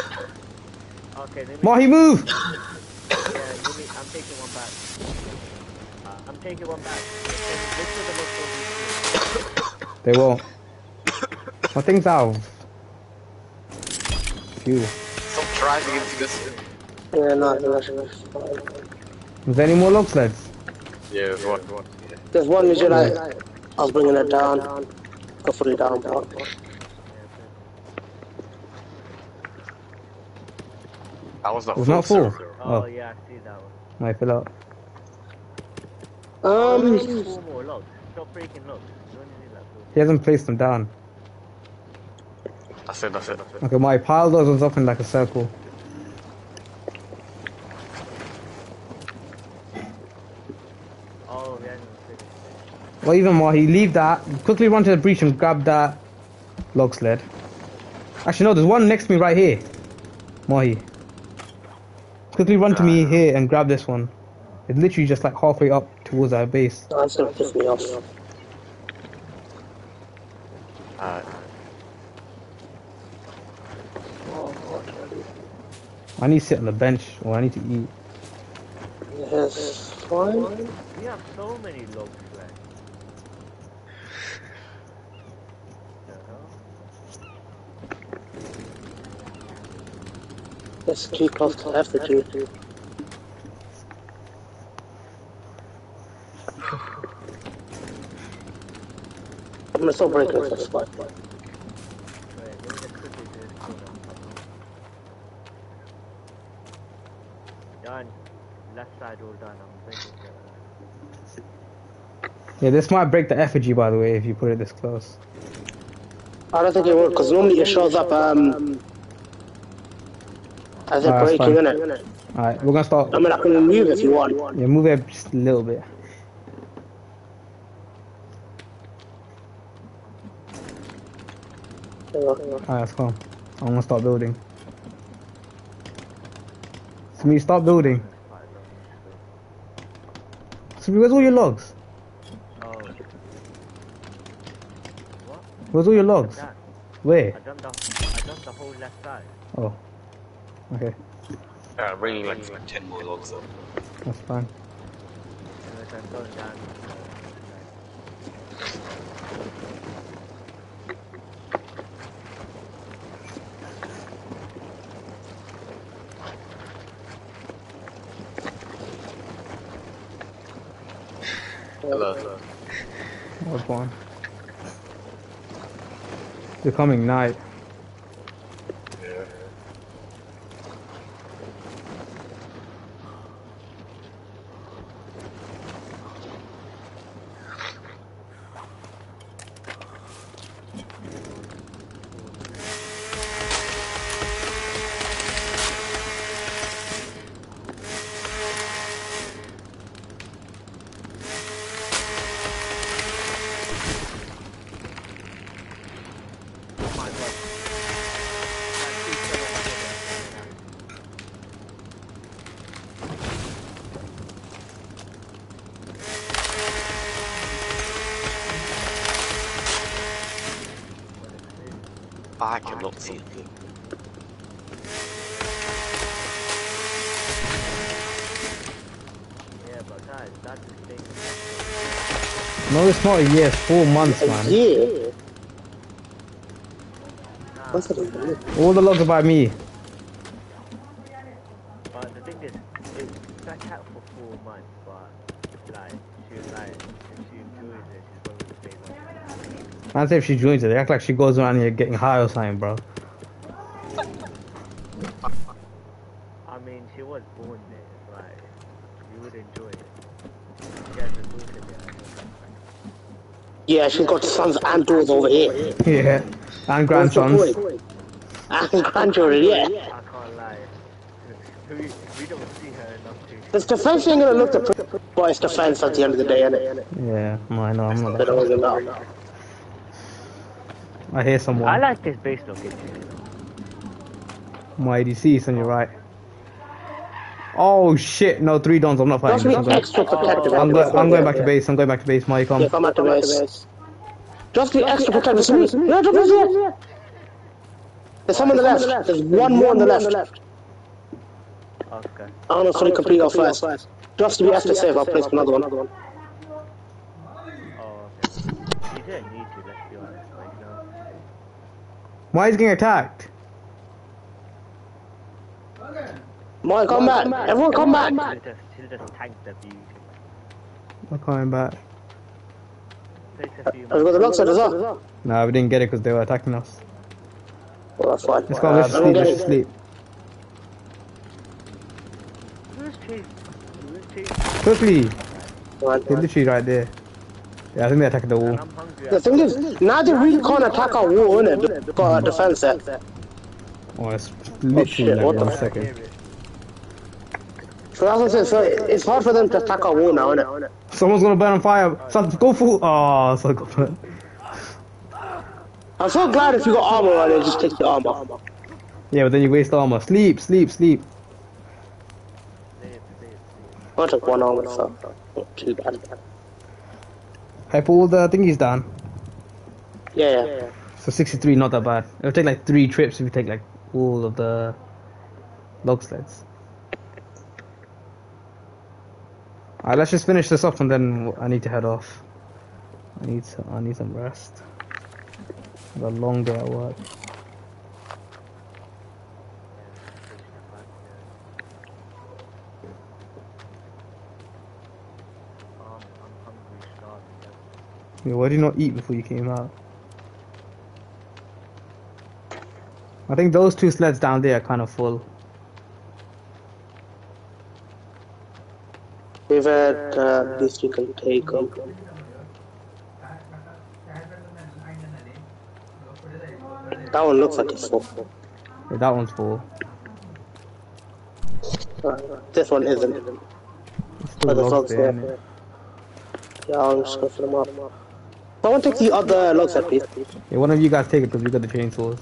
Okay, let me. Mahi, move! Yeah, me. I'm taking one back. Uh, I'm taking one back. Look for the logs. They won't. My thing's out of fuel. Stop driving into this. Yeah, no, I think that should be. Is there any more log sleds? Yeah, there's one. One. Yeah. There's one legit, like, I was bringing it down. Go fully down, but. That was not It's full. not full. sir. Oh, Oh. yeah, I see that one. No, fill up. Um, Four more logs. Stop breaking logs. You only need like four. He hasn't placed them down. That's it, that's it, that's it. Okay, my pile those ones up in like a circle. Oh, we haven't even finished. Or even more, he leave that. Quickly run to the breach and grab that log sled. Actually, no, there's one next to me right here. Mahi. Quickly run to me here and grab this one. It's literally just like halfway up towards our base. that's gonna piss me off. Uh, I need to sit on the bench or I need to eat. Yes, fine. We have so many logs left. The hell? It's too close to effigy. I'm gonna stop breaking this spot. Wait, let me just quickly do this corner. Done. Left side all done. I'm breaking. Yeah, this might break the effigy by the way if you put it this close. I don't think it will, because normally it shows up, um, as it Ah, that's breaking, fine. innit? Alright, we're gonna start. I mean, I can move if you want. Yeah, move it just a little bit. Alright, let's go. I'm gonna start building. Sumi, start building. Quite where's all your logs? Oh. Where's all your logs? Where? I done the. I done the whole left side. Oh. Okay, uh, I'm bringing like, like 10 more logs up. that's fine. Anyways, I'm going down. Hello. hello. What's one? Becoming night. Yeah. Oh my god. I cannot see it. Yeah, but guys, that's the thing. No, it's not a year. Four months, man. Yeah. What's it? All the logs are by me. But the thing is, it stuck out for four months, but like, she was like, if she enjoys it, she's probably stay there. Man, say if she joins it, they act like she goes around here getting high or something, bro. I mean, she was born there, like, you would enjoy it. She has a daughter there. Yeah, she's got sons and daughters over here. Yeah. And grandsons. And grandchildren, yeah. I can't lie. we, we don't see her enough to. This defense ain't gonna look the pretty, but defense at the end of the day, innit? Yeah, I know, I'm not They that. don't. I hear someone. I like this base location. My ADC is on your right. Oh shit, no, three dons, I'm not Must fighting be this. I'm going, extra protective. I'm, go- I'm going back to base, I'm going back to base, Mike, Yeah, come. come out to base. Just be extra protective. See me? Yeah, just here. There's some on the left. There's one more on the left. Okay. I don't know if we complete our first. Just to be extra safe, I'll place another one. Oh, okay. You didn't need to, let's be honest. Like, you know. Why is he getting attacked? Mike, come back. Everyone come back. She'll just, she'll just tank. I'm coming back. Place a I've got the locks as well. Nah, we didn't get it because they were attacking us. Well, that's fine. Let's go, let's sleep, let's getting- sleep. Who's chasing? Who's chasing? Quickly! Right. They're literally right there. Yeah, I think they're attacking the wall. I'm hungry. The thing is, now they really can't attack our wall, innit? They've got a defense set. Oh, it's oh, literally shit, like what one the- second. So that's what I'm saying. So it's hard for them to attack our wall now, innit? Someone's gonna burn on fire. Some, go for. Oh, so got burnt. I'm so glad if you got armor on it, just take the armor. Yeah, but then you waste armor. Sleep, sleep, sleep. Sleep, sleep, sleep. I took one armor, so not too bad. I all the thingies down. Yeah, yeah. So 63, not that bad. It'll take like three trips if you take like all of the log sleds. Alright, let's just finish this off and then I need to head off. I need some, I need some rest. A long day at work. Yeah, why did you not eat before you came out? I think those two sleds down there are kind of full. We've had, uh, at least can take them. That one looks like it's full. Yeah, that one's full. Uh, this one isn't. But the logs logs there. there. Yeah, I'm just gonna fill them up. Someone take the other log sled, please. Yeah, one of you guys take it because we got the chainsaws.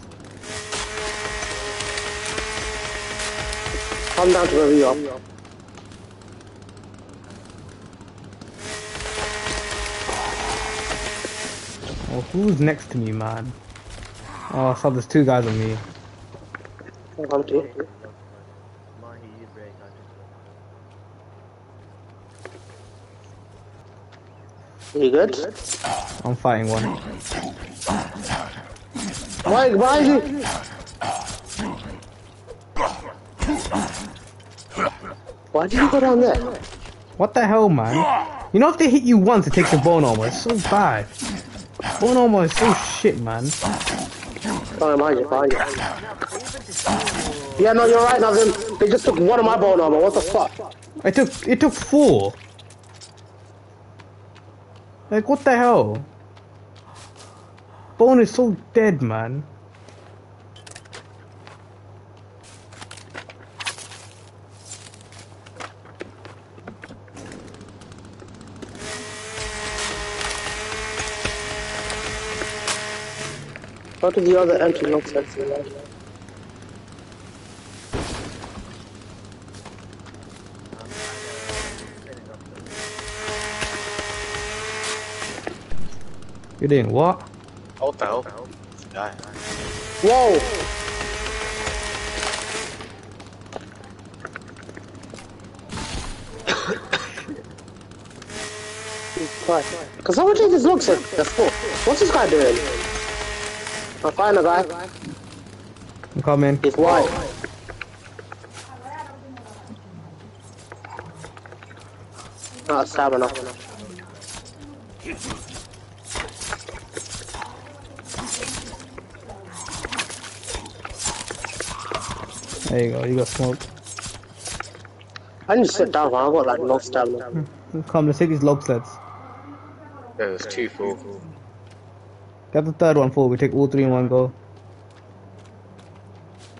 Come down to where we are. Who's next to me, man? Oh, I saw there's two guys on me. You. Mahi, you break, I just You good? I'm fighting one. Why, why is he? Why did you go down there? What the hell, man? You know if they hit you once, it takes your bone armor. It's so bad. Bone armor is so shit, man. Sorry, mind you, mind you. Yeah, no, you're right, Nazim. They just took one of my bone armor. What the fuck? It took it took four. Like what the hell? Bone is so dead, man. What is the other empty log sled? You're doing what? What the hell? Yeah. Whoa! Because how much of this looks like the full? What's this guy doing? I find a guy. I'm coming. He's white. Oh, Not stamina. There you go. You got smoke. I need to sit down, man. I got like no stamina. Hmm. Come, let's take these log sleds. There's two full. Get the third one full. We take all three in one go.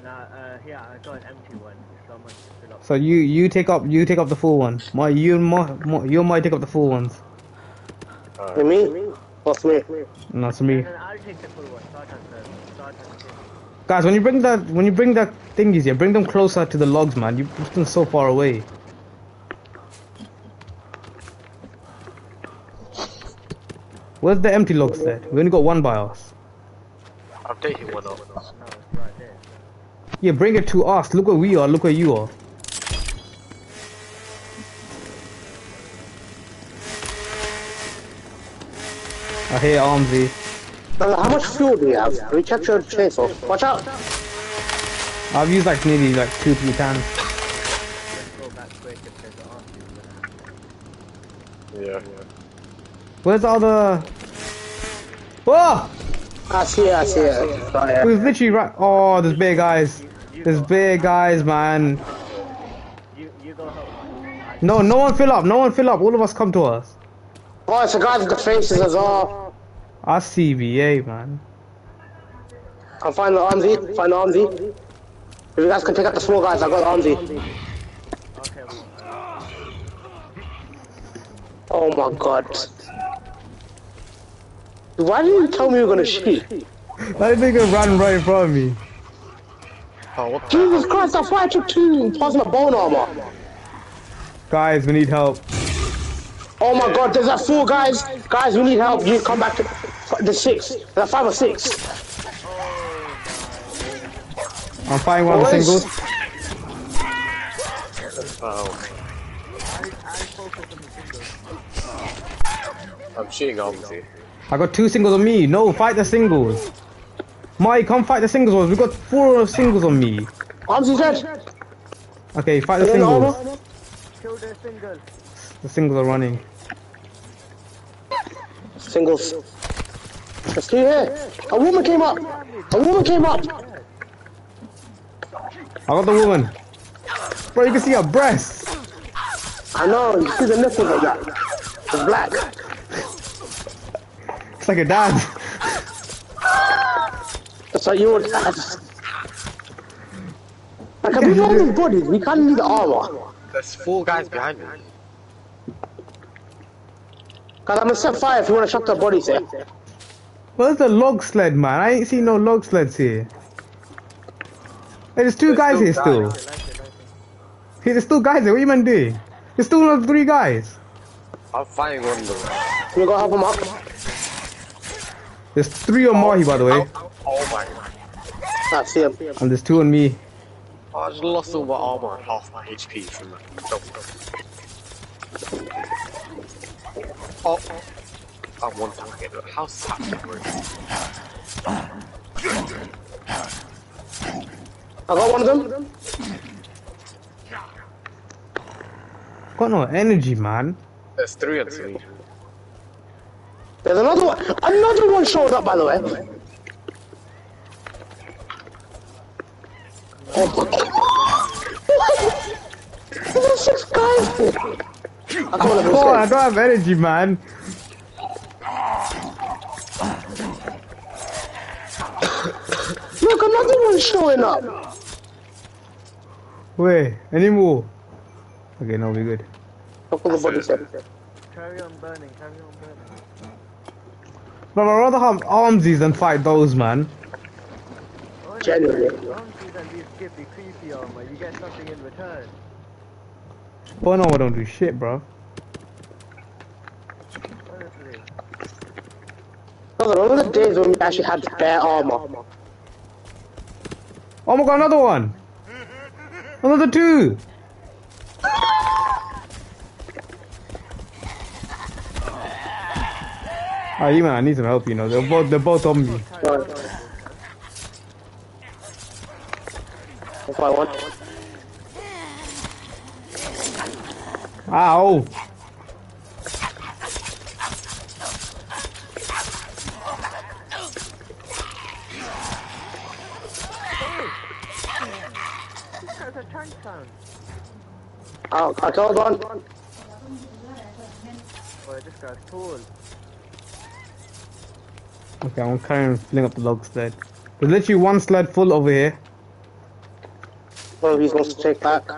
Nah, uh, here, I got an empty one. Someone fill up. So you you take up you take up the full one. My you and my, my you and my take up the full ones. You me? What's me? And that's me. I'll take the full one. Start at start at. Guys, when you bring that when you bring that thingies here, bring them closer to the logs, man. You put them so far away. Where's the empty log sled? We only got one by us. I'm taking one off. No, it's right there. Yeah, bring it to us. Look where we are. Look where you are. I hear Armsy. Uh, how much fuel do you have? We check your chainsaw. Watch out! I've used like nearly like two, three cans. Let's go back quick if there's an army. Yeah. Where's all the other? Whoa! I see it, I see it. Right We here. was literally right. Oh, there's big guys. There's big guys, man. You, you go help. I, No, no one fill up. No one fill up. All of us come to us. Oh, it's a guy with the faces as well. I CVA, man. I'm finding the armsy. Find the armsy. If you guys can take out the small guys, I got the armsy. Oh my god. Why didn't you tell me you were gonna shoot? Why That nigga ran right in front of me. Oh, what the Jesus Christ, that's why I took two plasma bone armor. Guys, we need help. Oh my god, there's that four guys. Guys, we need help. You come back to the six. There's five or six. I'm fighting one of the Boys. singles. Oh, I, I focus on the singles. I'm shooting Armsy. I got two singles on me. No, fight the singles. Mike, come fight the singles. We got four singles on me. Armsy's dead. Okay, fight the Get in the singles. armor. Kill the singles. The singles are running. Singles. Let's do here. A woman came up. A woman came up. I got the woman. Bro, you can see her breasts. I know, you see the nipples like that. It's black. It's like a dad. That's what you would have. Like, if we know these bodies, we can't need the armor. There's four guys behind me. Cause I'm gonna set fire if you wanna shut the bodies here. Where's the log sled, man? I ain't seen no log sleds here. Hey, there's two There's guys still here still. guys. Like it, like it. Hey, there's still guys there. What you man doing? There's still another three guys. I'm fighting one of them. Can we go help them up? There's three on Mahi, by the way. Oh, oh my god. I see him. And there's two on me. Oh, I just lost all my armor and half my HP from oh, oh. that. Oh, I'm one target. How sad work? I got one of them. Got no energy, man. There's three on me. There's another one. Another one showed up, by the way. Oh my god. There's six guys. I come on, Oh, I don't have oh, energy, man. Look, another one showing up. Wait, any more? Okay, no, we're good. Look the body set. Carry on burning, carry on burning. But I'd rather have armsies than fight those, man. Genuinely. Armsies at least give me creepy armor. You get something in return. Oh no, I don't do shit, bro. Honestly. All the days when we actually had bare armor. Oh my god, another one! Another two! Ah, oh, you man, I need some help, you know. They're both, they're both on me. Right. That's what I want. Ow! That's a tank sound. Oh, I killed one. Boy, this guy's tall. Okay, I'm carrying filling up the log sled. There's literally one sled full over here. One he's these wants to take back.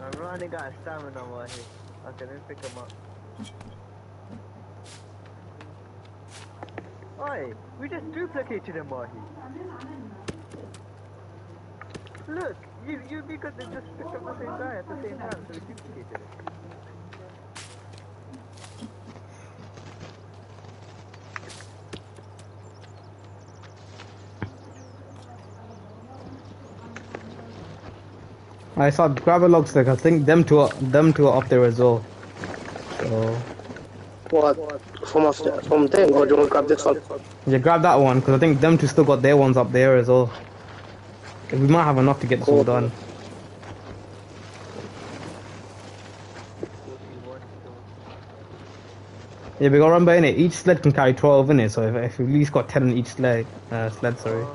I'm running out of stamina over here. Okay, let me pick him up. Oi, we just duplicated him, Mahi. Look, you you because they just picked up the same guy at the same time, so we duplicated it. I saw grab a log sled. I think them two, are, them two are up there as well. So What? From us, from thing, or do you want to grab this one? yeah, grab that one because I think them two still got their ones up there as well. We might have enough to get this all done. Yeah, we gotta remember in it. Each sled can carry 12 in it, so if, if we at least got 10 in each sled, uh, sled, sorry.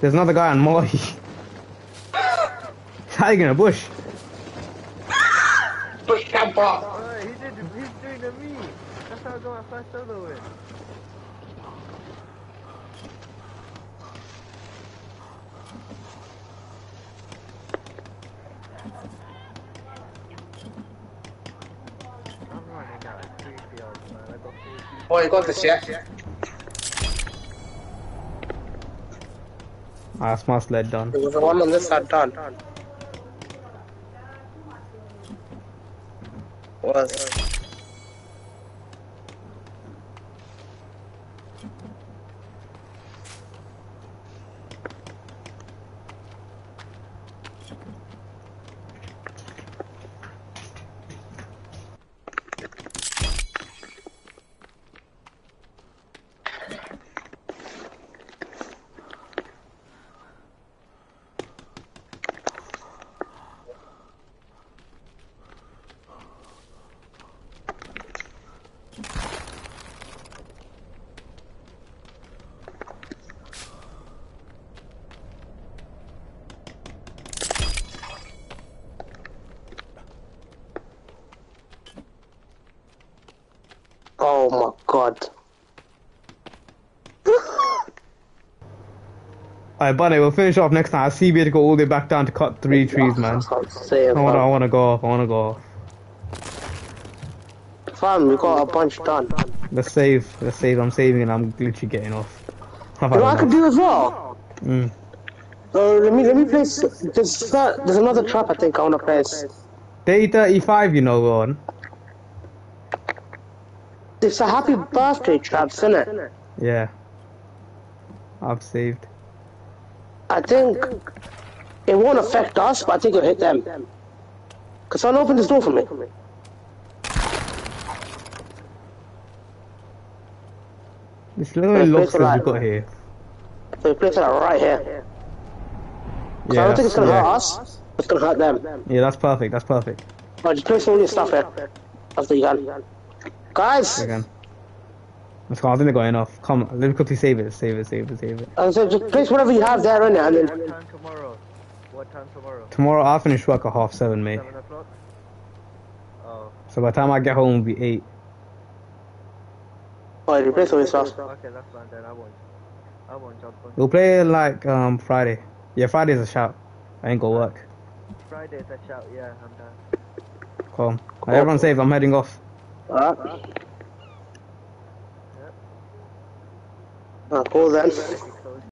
There's another guy on Mohi. Hiding in a bush. Push camper. Alright, he did, he's doing the me. That's how I got my first solo win. I'm running out of three fields, man. I got 40. Oh, you got this, yeah? Ah, small sled done. There was the one on this side done. Was. Oh my god. Alright, Bunny, we'll finish off next time. I see to go all the way back down to cut three trees, man. Say I wanna, I wanna go off. I wanna go off. Fam, we got a bunch done. Let's save. Let's save. I'm saving and I'm literally getting off. You know I could do as well? Mm. Uh, let me let me place. There's that, there's another trap I think I wanna place. Day 35, you know, on. It's a happy birthday trap, isn't it? Yeah. I've saved. I think it won't affect us, but I think it'll hit them. Cause someone open this door for me. This little Yeah, lobsters place we got here. So we place it right here. Cause I don't think it's gonna yeah. hurt us. It's gonna hurt them. Yeah, that's perfect. That's perfect. Alright, just place all your stuff here. After you can. Guys. Let's go. I think they got enough. Come, let me quickly save it. Save it. Save it. Save it. I said just place whatever you have there in it, and What time tomorrow? What time tomorrow? Tomorrow I'll finish work at half seven, mate. 7 o'clock? Oh, So by the time I get home, it'll be eight. alright, replace all your stuff. okay, that's fine then. I won't. I won't jump on. We'll play like um Friday. Yeah, Friday's a shout. I ain't gonna work. Friday's a shout, yeah, I'm done. Cool. Alright, everyone safe. I'm heading off. Alright. Ah, cool then.